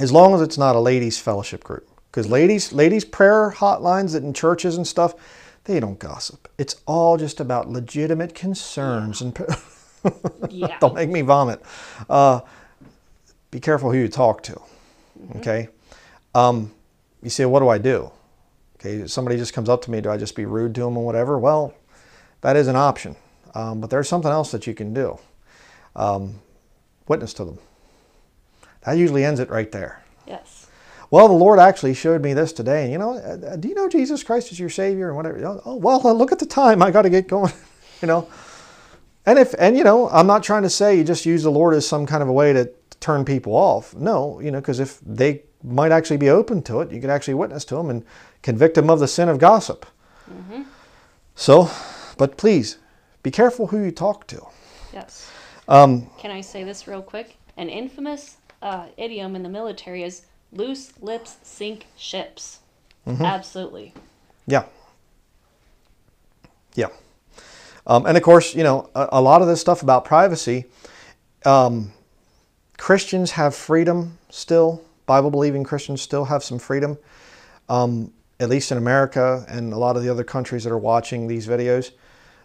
as long as it's not a ladies' fellowship group, because ladies ladies prayer hotlines that in churches and stuff, they don't gossip. It's all just about legitimate concerns and. yeah. don't make me vomit. Uh, be careful who you talk to. Okay. Um, you say, what do I do? Okay, somebody just comes up to me. Do I just be rude to them or whatever? Well, that is an option. Um, but there's something else that you can do. Um, witness to them. That usually ends it right there. Yes. Well, the Lord actually showed me this today. And you know, uh, do you know Jesus Christ is your Savior and whatever? Oh, well, uh, look at the time. I got to get going. you know, and if and you know, I'm not trying to say you just use the Lord as some kind of a way to turn people off. No, you know, because if they might actually be open to it, you could actually witness to them and convict them of the sin of gossip. So, but please be careful who you talk to. Yes. Um, Can I say this real quick? An infamous uh, idiom in the military is loose lips sink ships. Mm-hmm. Absolutely. Yeah. Yeah. Um, and of course, you know, a, a lot of this stuff about privacy, um, Christians have freedom still. Bible believing Christians still have some freedom, um, at least in America and a lot of the other countries that are watching these videos.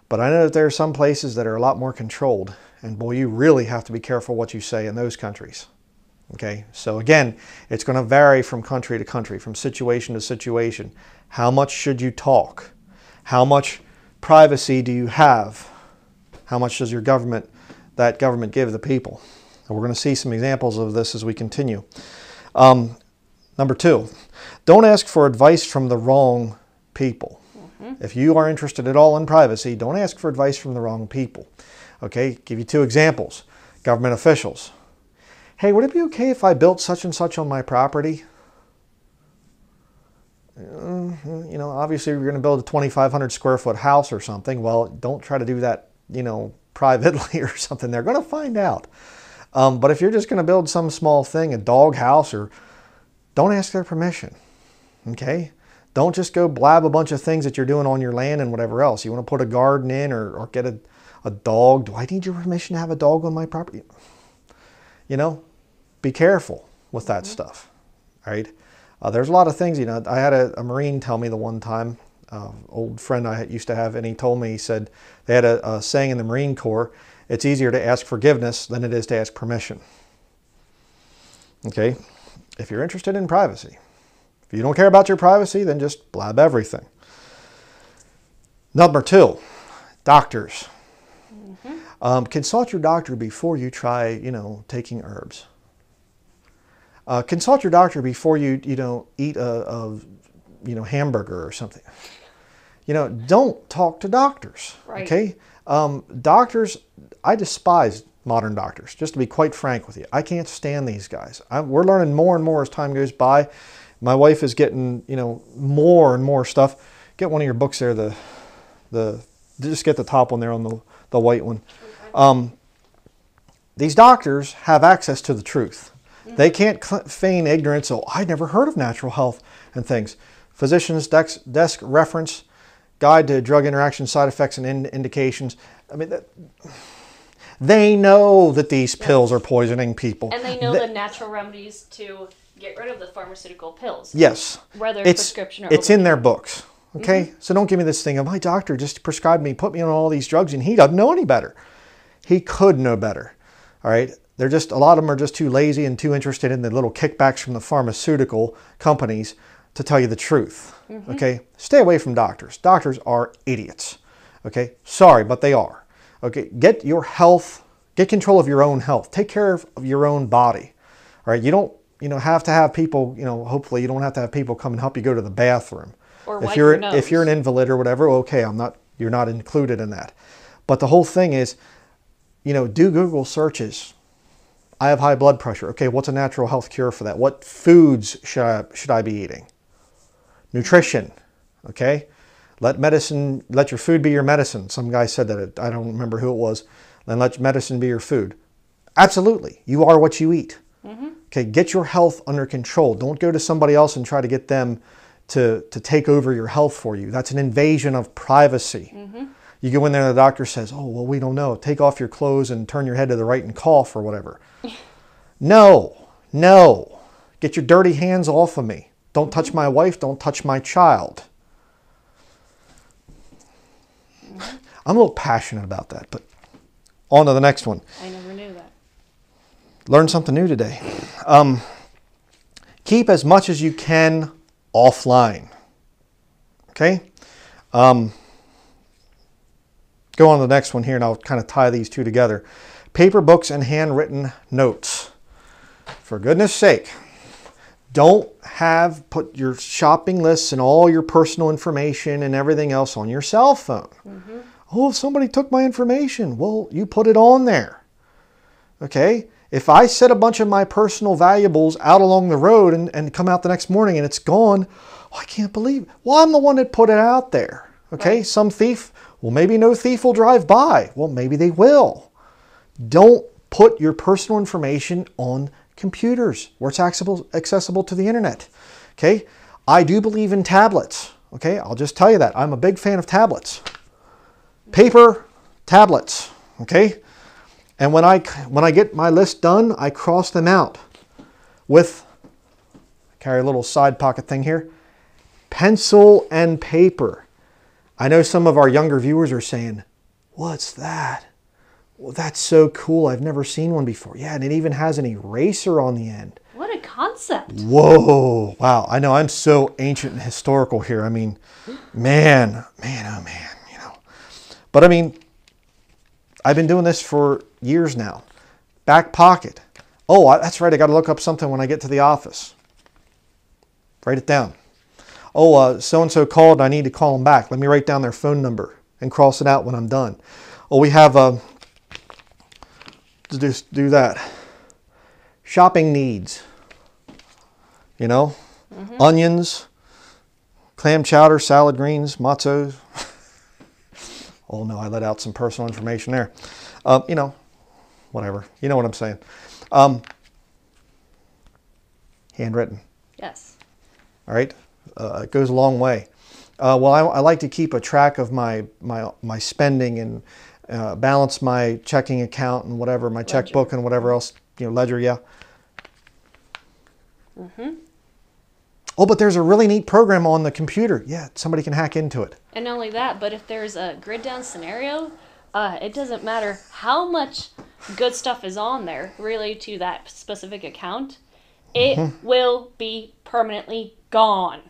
But I know that there are some places that are a lot more controlled. And boy, you really have to be careful what you say in those countries. Okay, so again, it's going to vary from country to country, from situation to situation. How much should you talk? How much privacy do you have? How much does your government, that government, give the people? And we're going to see some examples of this as we continue. Um, number two, don't ask for advice from the wrong people. If you are interested at all in privacy, don't ask for advice from the wrong people. Okay, give you two examples. Government officials. Hey, would it be okay if I built such and such on my property? Uh, you know, obviously you're going to build a 2,500 square foot house or something. Well, don't try to do that, you know, privately or something. They're going to find out. Um, but if you're just going to build some small thing, a dog house, or don't ask their permission. Okay? Don't just go blab a bunch of things that you're doing on your land and whatever else. You want to put a garden in or, or get a, a dog. Do I need your permission to have a dog on my property? You know, be careful with that stuff. All right. Uh, there's a lot of things, you know. I had a, a Marine tell me the one time, uh, old friend I used to have, and he told me, he said they had a, a saying in the Marine Corps it's easier to ask forgiveness than it is to ask permission. Okay. If you're interested in privacy, if you don't care about your privacy, then just blab everything. Number two, doctors. Um, consult your doctor before you try, you know, taking herbs. Uh, consult your doctor before you, you know, eat a, a, you know, hamburger or something. You know, don't talk to doctors. Right. Okay. Um, doctors, I despise modern doctors. Just to be quite frank with you, I can't stand these guys. I, we're learning more and more as time goes by. My wife is getting, you know, more and more stuff. Get one of your books there. The, the, just get the top one there on the, the white one. Um, these doctors have access to the truth. They can't feign ignorance. Oh, I never heard of natural health and things. Physician's desk, desk reference, guide to drug interaction side effects and in- indications. I mean, that, they know that these pills are poisoning people. And they know Th- the natural remedies to get rid of the pharmaceutical pills. Yes. Whether it's prescription or it's in their books. Okay, mm-hmm. so don't give me this thing of my doctor just prescribed me, put me on all these drugs, and he doesn't know any better. He could know better. All right, they're just a lot of them are just too lazy and too interested in the little kickbacks from the pharmaceutical companies to tell you the truth. Mm-hmm. Okay, stay away from doctors. Doctors are idiots. Okay, sorry, but they are. Okay, get your health, get control of your own health. Take care of, of your own body. All right, you don't you know have to have people you know hopefully you don't have to have people come and help you go to the bathroom. Or if you're your if you're an invalid or whatever okay i'm not you're not included in that. But the whole thing is you know do google searches. I have high blood pressure. Okay what's a natural health cure for that? What foods should i should i be eating? Nutrition okay let medicine let your food be your medicine. Some guy said that. I don't remember who it was. Then let medicine be your food. Absolutely. You are what you eat. Mm-hmm. Okay get your health under control. Don't go to somebody else and try to get them to, to take over your health for you. That's an invasion of privacy. Mm-hmm. You go in there and the doctor says oh well we don't know. Take off your clothes and turn your head to the right and cough or whatever. No. No. Get your dirty hands off of me. Don't touch my wife. Don't touch my child i'm a little passionate about that but on to the next one I never knew that. learn something new today. Um, keep as much as you can offline. Okay? Um, go on to the next one here and I'll kind of tie these two together. Paper books and handwritten notes. For goodness sake, don't have put your shopping lists and all your personal information and everything else on your cell phone. Oh, if somebody took my information, well, you put it on there. Okay? If I set a bunch of my personal valuables out along the road and, and come out the next morning and it's gone, oh, I can't believe it. Well, I'm the one that put it out there. Okay? Some thief, well, maybe no thief will drive by. Well, maybe they will. Don't put your personal information on computers where it's accessible, accessible to the internet. Okay? I do believe in tablets. Okay? I'll just tell you that. I'm a big fan of tablets. Paper, tablets. Okay? And when I when I get my list done, I cross them out with carry a little side pocket thing here, pencil and paper. I know some of our younger viewers are saying, "What's that?" Well, that's so cool. I've never seen one before. Yeah, and it even has an eraser on the end. What a concept. Whoa! Wow, I know I'm so ancient and historical here. I mean, man, man, oh man. But I mean, I've been doing this for years now. Back pocket. Oh, I, that's right. I got to look up something when I get to the office. Write it down. Oh, uh, so and so called. I need to call them back. Let me write down their phone number and cross it out when I'm done. Oh, we have uh, to just do that. Shopping needs. You know, onions, clam chowder, salad greens, matzo. oh no, I let out some personal information there. Um, you know, whatever. You know what I'm saying. Um, handwritten. Yes. All right, uh, it goes a long way. Uh, well, I, I like to keep a track of my my my spending and uh, balance my checking account and whatever, my checkbook and whatever else, you know, ledger, yeah. Oh, but there's a really neat program on the computer. Yeah, somebody can hack into it. And not only that, but if there's a grid down scenario, uh, it doesn't matter how much good stuff is on there related to that specific account, it Mm-hmm. will be permanently gone.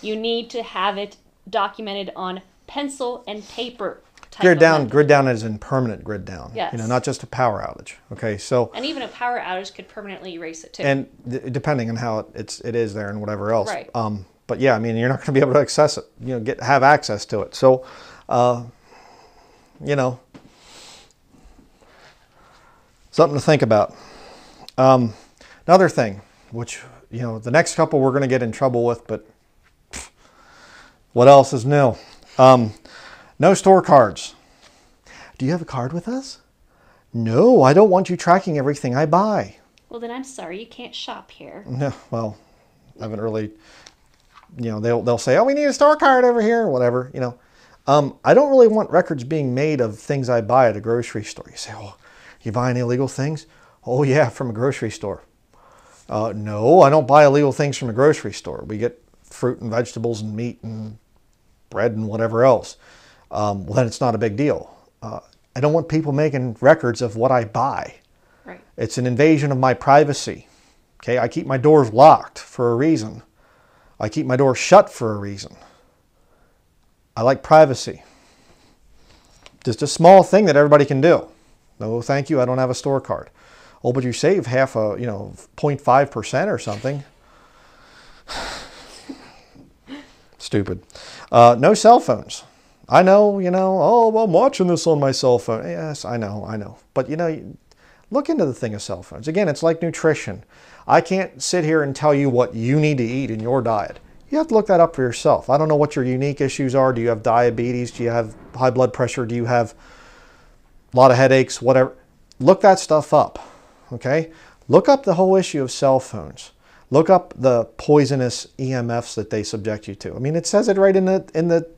You need to have it documented on pencil and paper. Grid down, grid down is in permanent grid down. You know, not just a power outage. Okay, so And even a power outage could permanently erase it too. and depending on how it, it's it is there and whatever else. Right. Um, but yeah, I mean, you're not going to be able to access it. You know, get have access to it. So, uh, you know, something to think about. Um, another thing, which you know, the next couple we're going to get in trouble with, but what else is new? Um, no store cards. Do you have a card with us? No, I don't want you tracking everything I buy. well, then I'm sorry, you can't shop here. No, well, I haven't really. You know, they'll they'll say, "Oh, we need a store card over here," or whatever. You know, um, I don't really want records being made of things I buy at a grocery store. You say, "Oh, you buying illegal things?" Oh yeah, from a grocery store. Uh, no, I don't buy illegal things from a grocery store. We get fruit and vegetables and meat and bread and whatever else. Um, well, then it's not a big deal. Uh, I don't want people making records of what I buy. Right. It's an invasion of my privacy. Okay, I keep my doors locked for a reason. I keep my doors shut for a reason. I like privacy. Just a small thing that everybody can do. No, thank you. I don't have a store card. Oh, but you save half a, you know, 0.5% or something. Stupid. Uh, no cell phones. I know, you know, oh, I'm watching this on my cell phone. Yes, I know, I know. But, you know, look into the thing of cell phones. Again, it's like nutrition. I can't sit here and tell you what you need to eat in your diet. You have to look that up for yourself. I don't know what your unique issues are. Do you have diabetes? Do you have high blood pressure? Do you have a lot of headaches? Whatever. Look that stuff up. Okay? Look up the whole issue of cell phones. Look up the poisonous EMFs that they subject you to. I mean, it says it right in the in the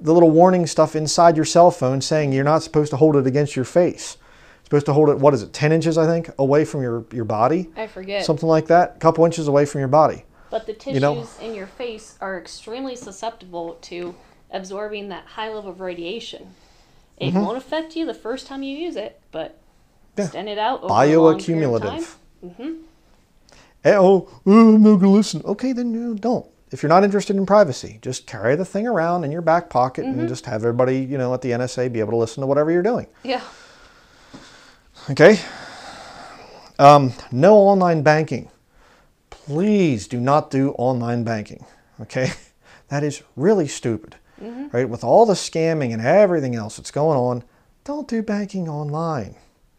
the little warning stuff inside your cell phone saying you're not supposed to hold it against your face. You're supposed to hold it, what is it, 10 inches, I think, away from your, your body? I forget. Something like that. A couple inches away from your body. But the tissues You know- in your face are extremely susceptible to absorbing that high level of radiation. It won't affect you the first time you use it, but Mm-hmm. Yeah. extend it out over a long period of time. Bioaccumulative. Oh, oh, I'm not going to listen. Okay, then you don't. If you're not interested in privacy, just carry the thing around in your back pocket and just have everybody, you know, at the NSA be able to listen to whatever you're doing. Yeah. Okay. Um, no online banking. Please do not do online banking. Okay, that is really stupid. Right? With all the scamming and everything else that's going on, don't do banking online.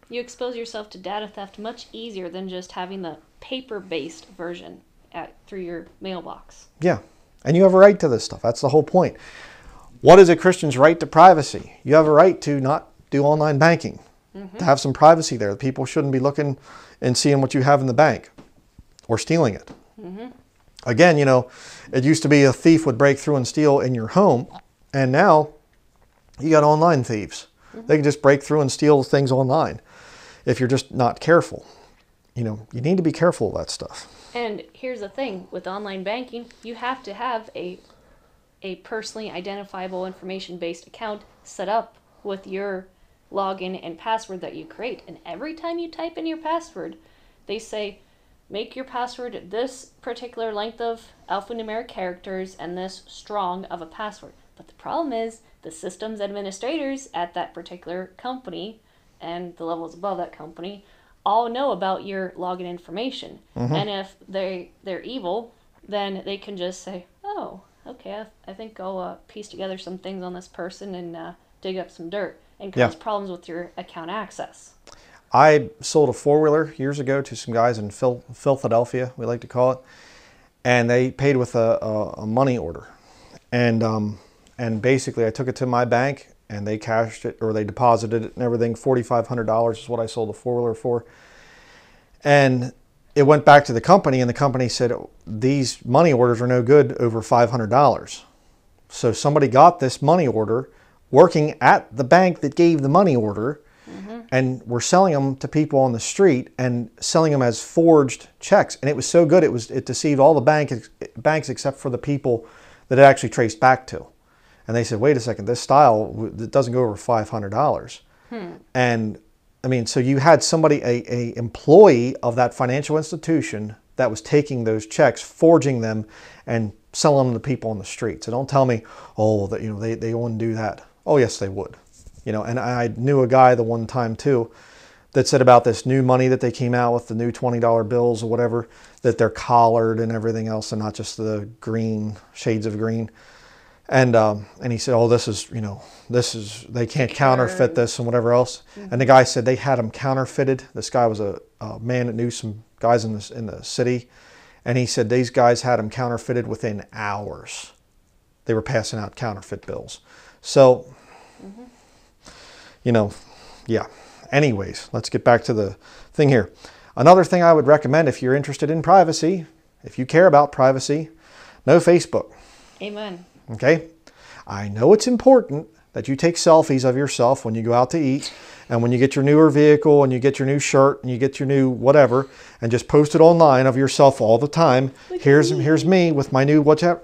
You expose yourself to data theft much easier than just having the paper based version at through your mailbox. Yeah, and you have a right to this stuff. That's the whole point. What is a Christian's right to privacy? You have a right to not do online banking, to mm-hmm. have some privacy there. People shouldn't be looking and seeing what you have in the bank or stealing it. Mm-hmm. Again, you know, it used to be a thief would break through and steal in your home, and now you got online thieves. Mm-hmm. They can just break through and steal things online if you're just not careful. You know, you need to be careful of that stuff. And here's the thing with online banking, you have to have a a personally identifiable information based account set up with your login and password that you create. And every time you type in your password, they say make your password this particular length of alphanumeric characters and this strong of a password. But the problem is the systems administrators at that particular company and the levels above that company all know about your login information. And if they they're evil, then they can just say, "Oh, okay, I, I think I'll uh, piece together some things on this person and uh, dig up some dirt and Yeah. cause problems with your account access." I sold a four wheeler years ago to some guys in Phil, Philadelphia, we like to call it, and they paid with a, a, a money order, and um, and basically I took it to my bank and they cashed it or they deposited it and everything. Forty five hundred dollars is what I sold the four wheeler for, and it went back to the company and the company said oh, these money orders are no good over five hundred dollars. So somebody got this money order working at the bank that gave the money order mm-hmm. and were selling them to people on the street and selling them as forged checks. And it was so good, it was it deceived all the bank, banks except for the people that it actually traced back to. And they said, wait a second, this style it doesn't go over five hundred dollars. Hmm. And I mean, so you had somebody, a, a employee of that financial institution that was taking those checks, forging them, and selling them to people on the street. So don't tell me, oh, that you know they, they wouldn't do that. Oh yes, they would. You know, and I knew a guy the one time too that said about this new money that they came out with, the new twenty dollar bills or whatever, that they're collared and everything else, and not just the green shades of green. And um, and he said, oh, this is you know this is they can't counterfeit this and whatever else. And the guy said they had them counterfeited. This guy was a, a man that knew some guys in the in the city, and he said these guys had them counterfeited within hours. They were passing out counterfeit bills. So you know, yeah. Anyways, let's get back to the thing here. Another thing I would recommend if you're interested in privacy, if you care about privacy, no Facebook. Amen. Okay? I know it's important that you take selfies of yourself when you go out to eat and when you get your newer vehicle and you get your new shirt and you get your new whatever and just post it online of yourself all the time. Look here's me. here's me with my new whatever.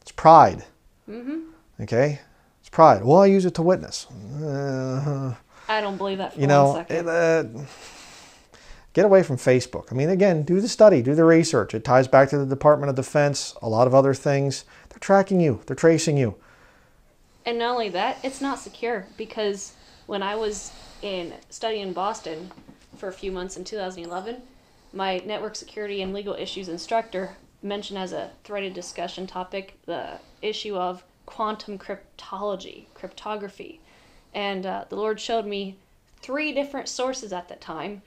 It's pride. Okay? It's pride. Well, I use it to witness. Uh, I don't believe that for you one know, second. it, uh, get away from Facebook. I mean, again, do the study, do the research. It ties back to the Department of Defense, a lot of other things. They're tracking you, they're tracing you. And not only that, it's not secure because when I was in studying in Boston for a few months in 2011, my network security and legal issues instructor mentioned as a threaded discussion topic the issue of quantum cryptology, cryptography. And uh, the Lord showed me three different sources at that time,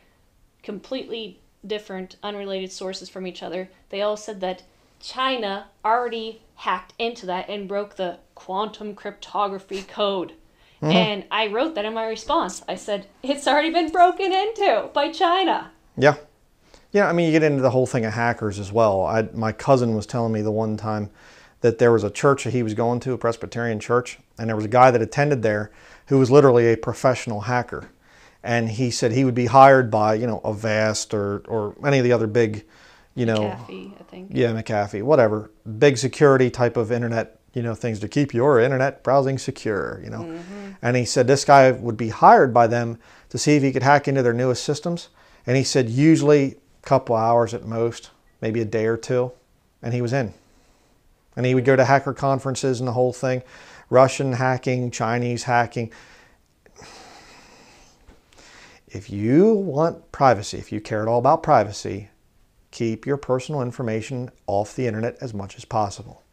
completely different, unrelated sources from each other. They all said that China already hacked into that and broke the quantum cryptography code. Mm-hmm. And I wrote that in my response. I said, it's already been broken into by China. Yeah. Yeah, I mean, you get into the whole thing of hackers as well. I, my cousin was telling me the one time that there was a church that he was going to, a Presbyterian church, and there was a guy that attended there who was literally a professional hacker. And he said he would be hired by, you know, Avast or, or any of the other big, you know, Caffey, I think. yeah, McAfee, whatever, big security type of internet, you know, things to keep your internet browsing secure, you know. Mm-hmm. And he said this guy would be hired by them to see if he could hack into their newest systems. And he said usually a couple hours at most, maybe a day or two, and he was in. And he would go to hacker conferences and the whole thing, Russian hacking, Chinese hacking. If you want privacy, if you care at all about privacy, keep your personal information off the internet as much as possible.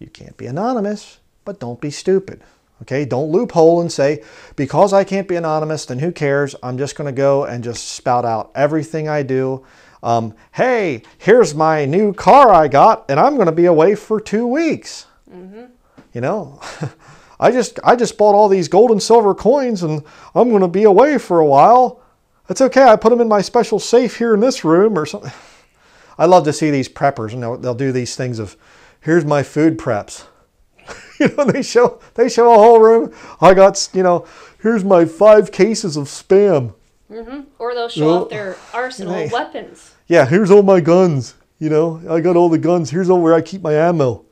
You can't be anonymous, but don't be stupid. Okay, don't loophole and say, because I can't be anonymous, then who cares? I'm just going to go and just spout out everything I do. Um, hey, here's my new car I got, and I'm going to be away for two weeks. You know, I just I just bought all these gold and silver coins, and I'm going to be away for a while. It's okay. I put them in my special safe here in this room or something. I love to see these preppers, and they'll, they'll do these things of, here's my food preps. you know, they show they show a whole room. I got you know, here's my five cases of spam. Mhm. Or they'll show off their arsenal hey. of weapons. Yeah, here's all my guns. You know, I got all the guns. Here's all where I keep my ammo.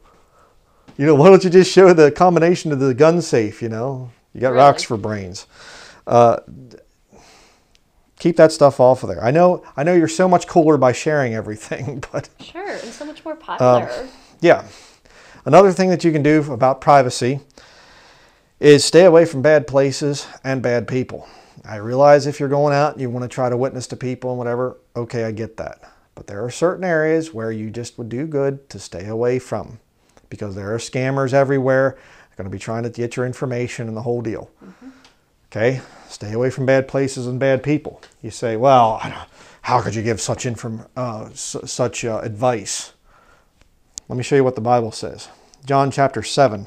You know, why don't you just show the combination of the gun safe? You know, you got rocks for brains. Uh, keep that stuff off of there. I know, I know you're so much cooler by sharing everything, but Sure, and so much more popular. yeah. Another thing that you can do about privacy is stay away from bad places and bad people. I realize if you're going out and you want to try to witness to people and whatever, okay, I get that. But there are certain areas where you just would do good to stay away from because there are scammers everywhere. They're going to be trying to get your information and the whole deal. Okay? Stay away from bad places and bad people. You say, well, how could you give such, inform, uh, su- such uh, advice? Let me show you what the Bible says. John chapter 7.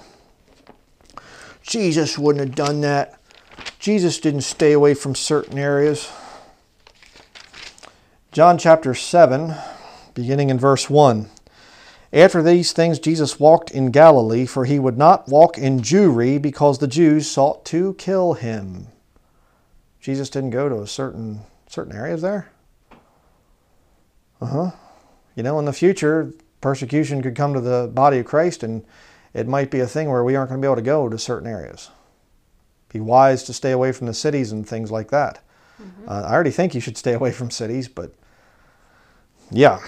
Jesus wouldn't have done that. Jesus didn't stay away from certain areas. John chapter 7, beginning in verse 1. After these things, Jesus walked in Galilee, for he would not walk in Jewry because the Jews sought to kill him. Jesus didn't go to a certain certain areas there. Uh huh. You know, in the future, persecution could come to the body of Christ, and it might be a thing where we aren't going to be able to go to certain areas. Be wise to stay away from the cities and things like that. Mm-hmm. Uh, I already think you should stay away from cities, but yeah.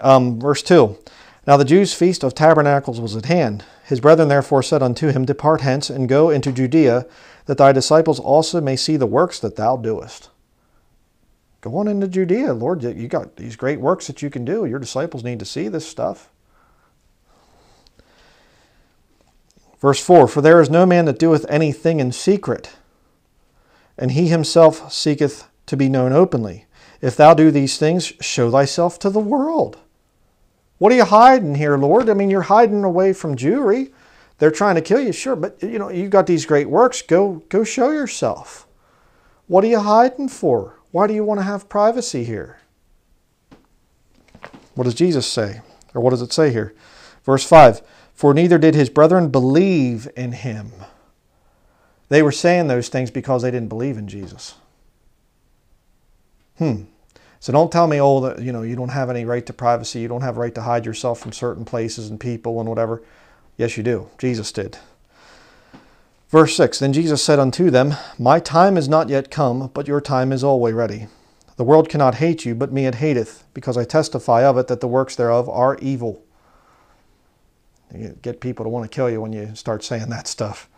Um, verse 2 Now the Jews' feast of tabernacles was at hand. His brethren therefore said unto him, Depart hence and go into Judea, that thy disciples also may see the works that thou doest. Go on into Judea, Lord. You got these great works that you can do. Your disciples need to see this stuff. Verse 4 For there is no man that doeth anything in secret, and he himself seeketh to be known openly. If thou do these things, show thyself to the world. What are you hiding here, Lord? I mean, you're hiding away from Jewry. They're trying to kill you, sure, but you know, you've got these great works. Go go show yourself. What are you hiding for? Why do you want to have privacy here? What does Jesus say? Or what does it say here? Verse 5 For neither did his brethren believe in him. They were saying those things because they didn't believe in Jesus. Hmm. So don't tell me, oh, that you know, you don't have any right to privacy. You don't have right to hide yourself from certain places and people and whatever. Yes, you do. Jesus did. Verse 6 Then Jesus said unto them, My time is not yet come, but your time is always ready. The world cannot hate you, but me it hateth, because I testify of it that the works thereof are evil. You get people to want to kill you when you start saying that stuff.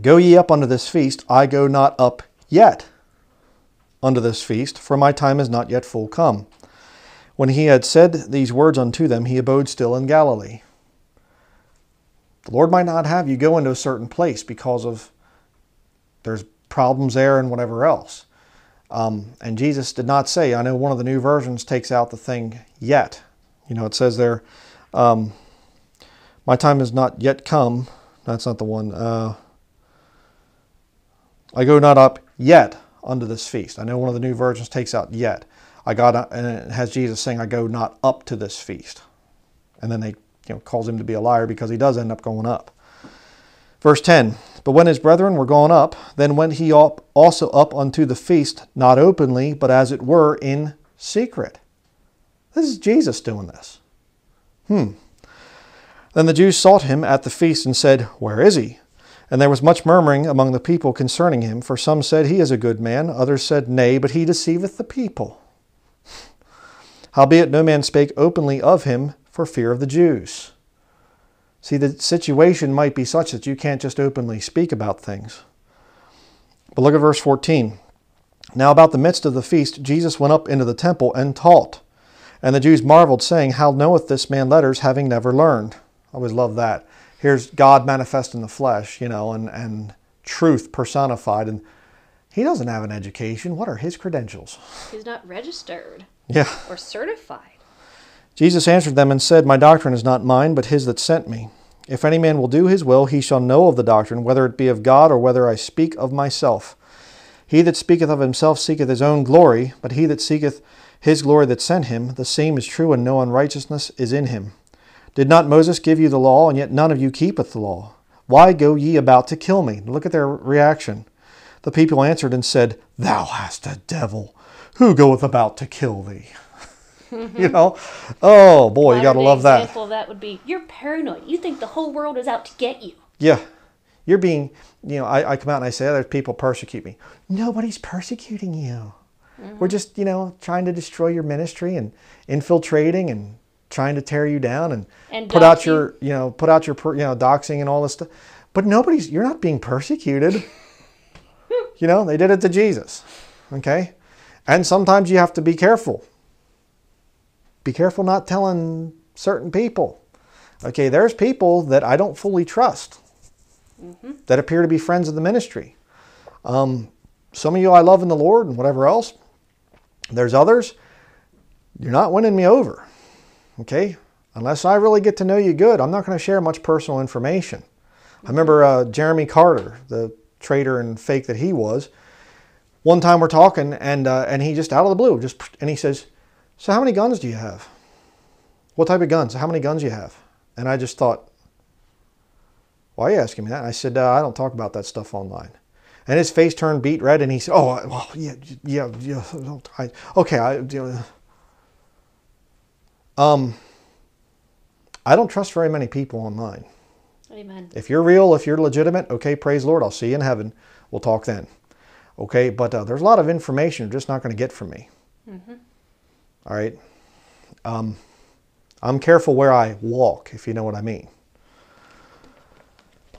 Go ye up unto this feast, I go not up yet unto this feast, for my time is not yet full come. When he had said these words unto them, he abode still in Galilee. The Lord might not have you go into a certain place because of there's problems there and whatever else. Um, and Jesus did not say, I know one of the new versions takes out the thing yet. You know, it says there, um, my time is not yet come. That's not the one. Uh, I go not up yet unto this feast. I know one of the new versions takes out yet. I got and it has Jesus saying, I go not up to this feast. And then they you know calls him to be a liar because he does end up going up. Verse 10 But when his brethren were gone up, then went he up also up unto the feast, not openly, but as it were in secret. This is Jesus doing this. Hmm. Then the Jews sought him at the feast and said, Where is he? And there was much murmuring among the people concerning him, for some said, He is a good man, others said, Nay, but he deceiveth the people. Howbeit no man spake openly of him for fear of the Jews. See, the situation might be such that you can't just openly speak about things. But look at verse 14. Now, about the midst of the feast, Jesus went up into the temple and taught. And the Jews marveled, saying, How knoweth this man letters, having never learned? I always love that here's God manifest in the flesh, you know, and, and truth personified. And he doesn't have an education. What are his credentials? He's not registered. Yeah. Or certified. Jesus answered them and said, My doctrine is not mine, but his that sent me. If any man will do his will, he shall know of the doctrine, whether it be of God or whether I speak of myself. He that speaketh of himself seeketh his own glory, but he that seeketh his glory that sent him, the same is true, and no unrighteousness is in him. Did not Moses give you the law, and yet none of you keepeth the law? Why go ye about to kill me? Look at their reaction. The people answered and said, Thou hast a devil. Who goeth about to kill thee? you know? Oh boy, you gotta love that. example that would be you're paranoid. You think the whole world is out to get you. Yeah. You're being, you know, I, I come out and I say, other people persecute me. Nobody's persecuting you. Mm-hmm. We're just, you know, trying to destroy your ministry and infiltrating and trying to tear you down and, and put out your you know put out your you know doxing and all this stuff. But nobody's you're not being persecuted. You know they did it to jesus okay? And sometimes you have to be careful. Be careful not telling certain people. Okay there's people that i don't fully trust mm-hmm. that appear to be friends of the ministry. Um, some of you i love in the lord and whatever else. There's others you're not winning me over Okay? Unless I really get to know you good, I'm not going to share much personal information. I remember uh, Jeremy Carter, the traitor and fake that he was. One time we're talking, and uh, and he just out of the blue, just and he says, "So how many guns do you have?" What type of guns? How many guns you have? And I just thought, why are you asking me that? I said, uh, I don't talk about that stuff online. And his face turned beet red, and he said, "Oh, well, yeah, yeah, yeah. I, okay, I, you know, um, I don't trust very many people online. Amen. If you're real, if you're legitimate, okay, praise the Lord. I'll see you in heaven. We'll talk then. Okay, but uh, there's a lot of information you're just not going to get from me. All right. Um, I'm careful where I walk, if you know what I mean.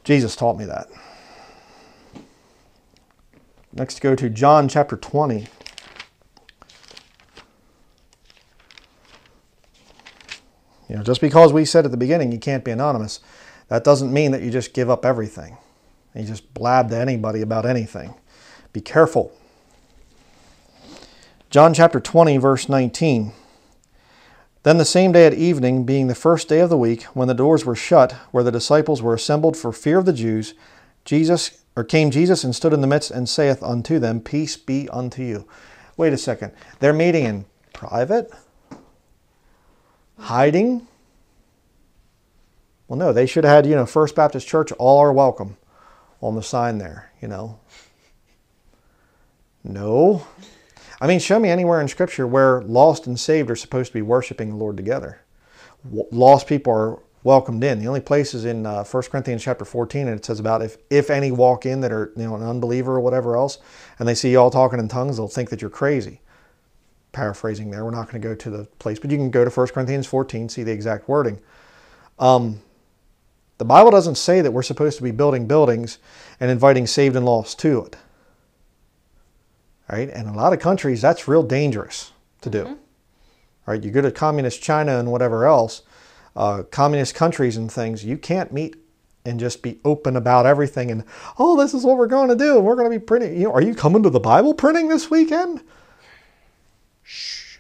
Jesus taught me that. Next, go to John chapter 20. You know, just because we said at the beginning you can't be anonymous, that doesn't mean that you just give up everything. You just blab to anybody about anything. Be careful. John chapter 20, verse 19. Then the same day at evening, being the first day of the week, when the doors were shut, where the disciples were assembled for fear of the Jews, Jesus or came Jesus and stood in the midst and saith unto them, Peace be unto you. Wait a second. They're meeting in private? Hiding? Well, no, they should have had, you know, First Baptist Church, all are welcome on the sign there, you know. No. I mean, show me anywhere in Scripture where lost and saved are supposed to be worshiping the Lord together. Lost people are welcomed in. The only place is in uh, 1 Corinthians chapter 14, and it says about if, if any walk in that are you know an unbeliever or whatever else, and they see you all talking in tongues, they'll think that you're crazy. Paraphrasing there, we're not going to go to the place, but you can go to 1 Corinthians 14, see the exact wording. Um, the Bible doesn't say that we're supposed to be building buildings and inviting saved and lost to it. Right? And in a lot of countries, that's real dangerous to do. Right? You go to communist China and whatever else, uh, communist countries and things, you can't meet and just be open about everything and oh, this is what we're going to do. We're going to be printing. You know, are you coming to the Bible printing this weekend? Shh.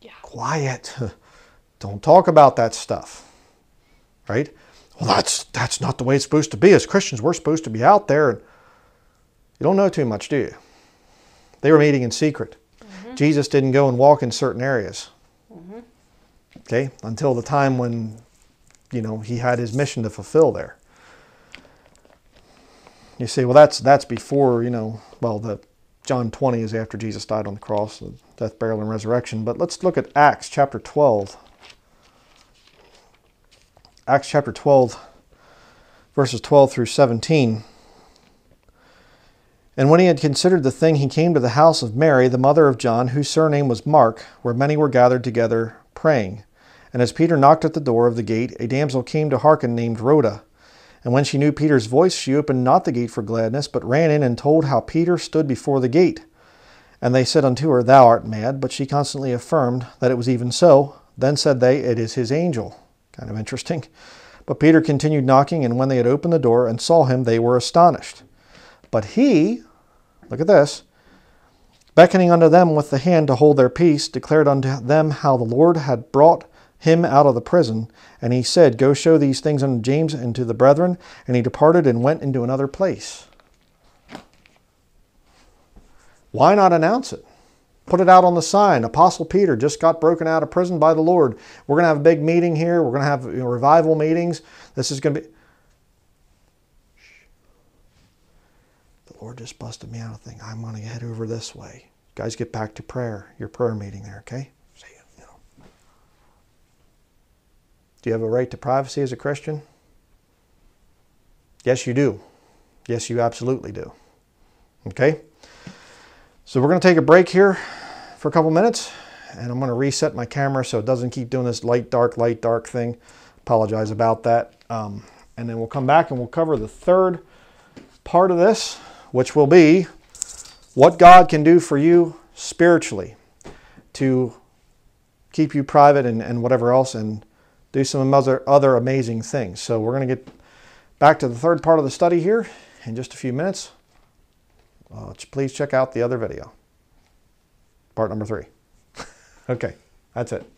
Yeah. Quiet. Don't talk about that stuff. Right? Well, that's that's not the way it's supposed to be. As Christians, we're supposed to be out there. And you don't know too much, do you? They were meeting in secret. Mm-hmm. Jesus didn't go and walk in certain areas. Mm-hmm. Okay, until the time when, you know, he had his mission to fulfill there. You say, well, that's that's before, you know, well, the John 20 is after Jesus died on the cross, the death, burial, and resurrection. But let's look at Acts chapter 12. Acts chapter 12, verses 12 through 17. And when he had considered the thing, he came to the house of Mary, the mother of John, whose surname was Mark, where many were gathered together praying. And as Peter knocked at the door of the gate, a damsel came to hearken named Rhoda. And when she knew Peter's voice, she opened not the gate for gladness, but ran in and told how Peter stood before the gate. And they said unto her, Thou art mad. But she constantly affirmed that it was even so. Then said they, It is his angel. Kind of interesting. But Peter continued knocking, and when they had opened the door and saw him, they were astonished. But he, look at this, beckoning unto them with the hand to hold their peace, declared unto them how the Lord had brought him out of the prison. And he said, Go show these things unto James and to the brethren. And he departed and went into another place. Why not announce it? Put it out on the sign. Apostle Peter just got broken out of prison by the Lord. We're going to have a big meeting here. We're going to have you know, revival meetings. This is going to be. The Lord just busted me out of thing. I'm going to head over this way. Guys, get back to prayer. Your prayer meeting there, okay? See you. you know. Do you have a right to privacy as a Christian? Yes, you do. Yes, you absolutely do. Okay? So we're going to take a break here for a couple minutes, and I'm going to reset my camera so it doesn't keep doing this light, dark, light, dark thing. Apologize about that. Um, and then we'll come back and we'll cover the third part of this, which will be what God can do for you spiritually to keep you private and, and whatever else and do some other, other amazing things. So we're going to get back to the third part of the study here in just a few minutes. Uh, please check out the other video, part number three. okay, that's it.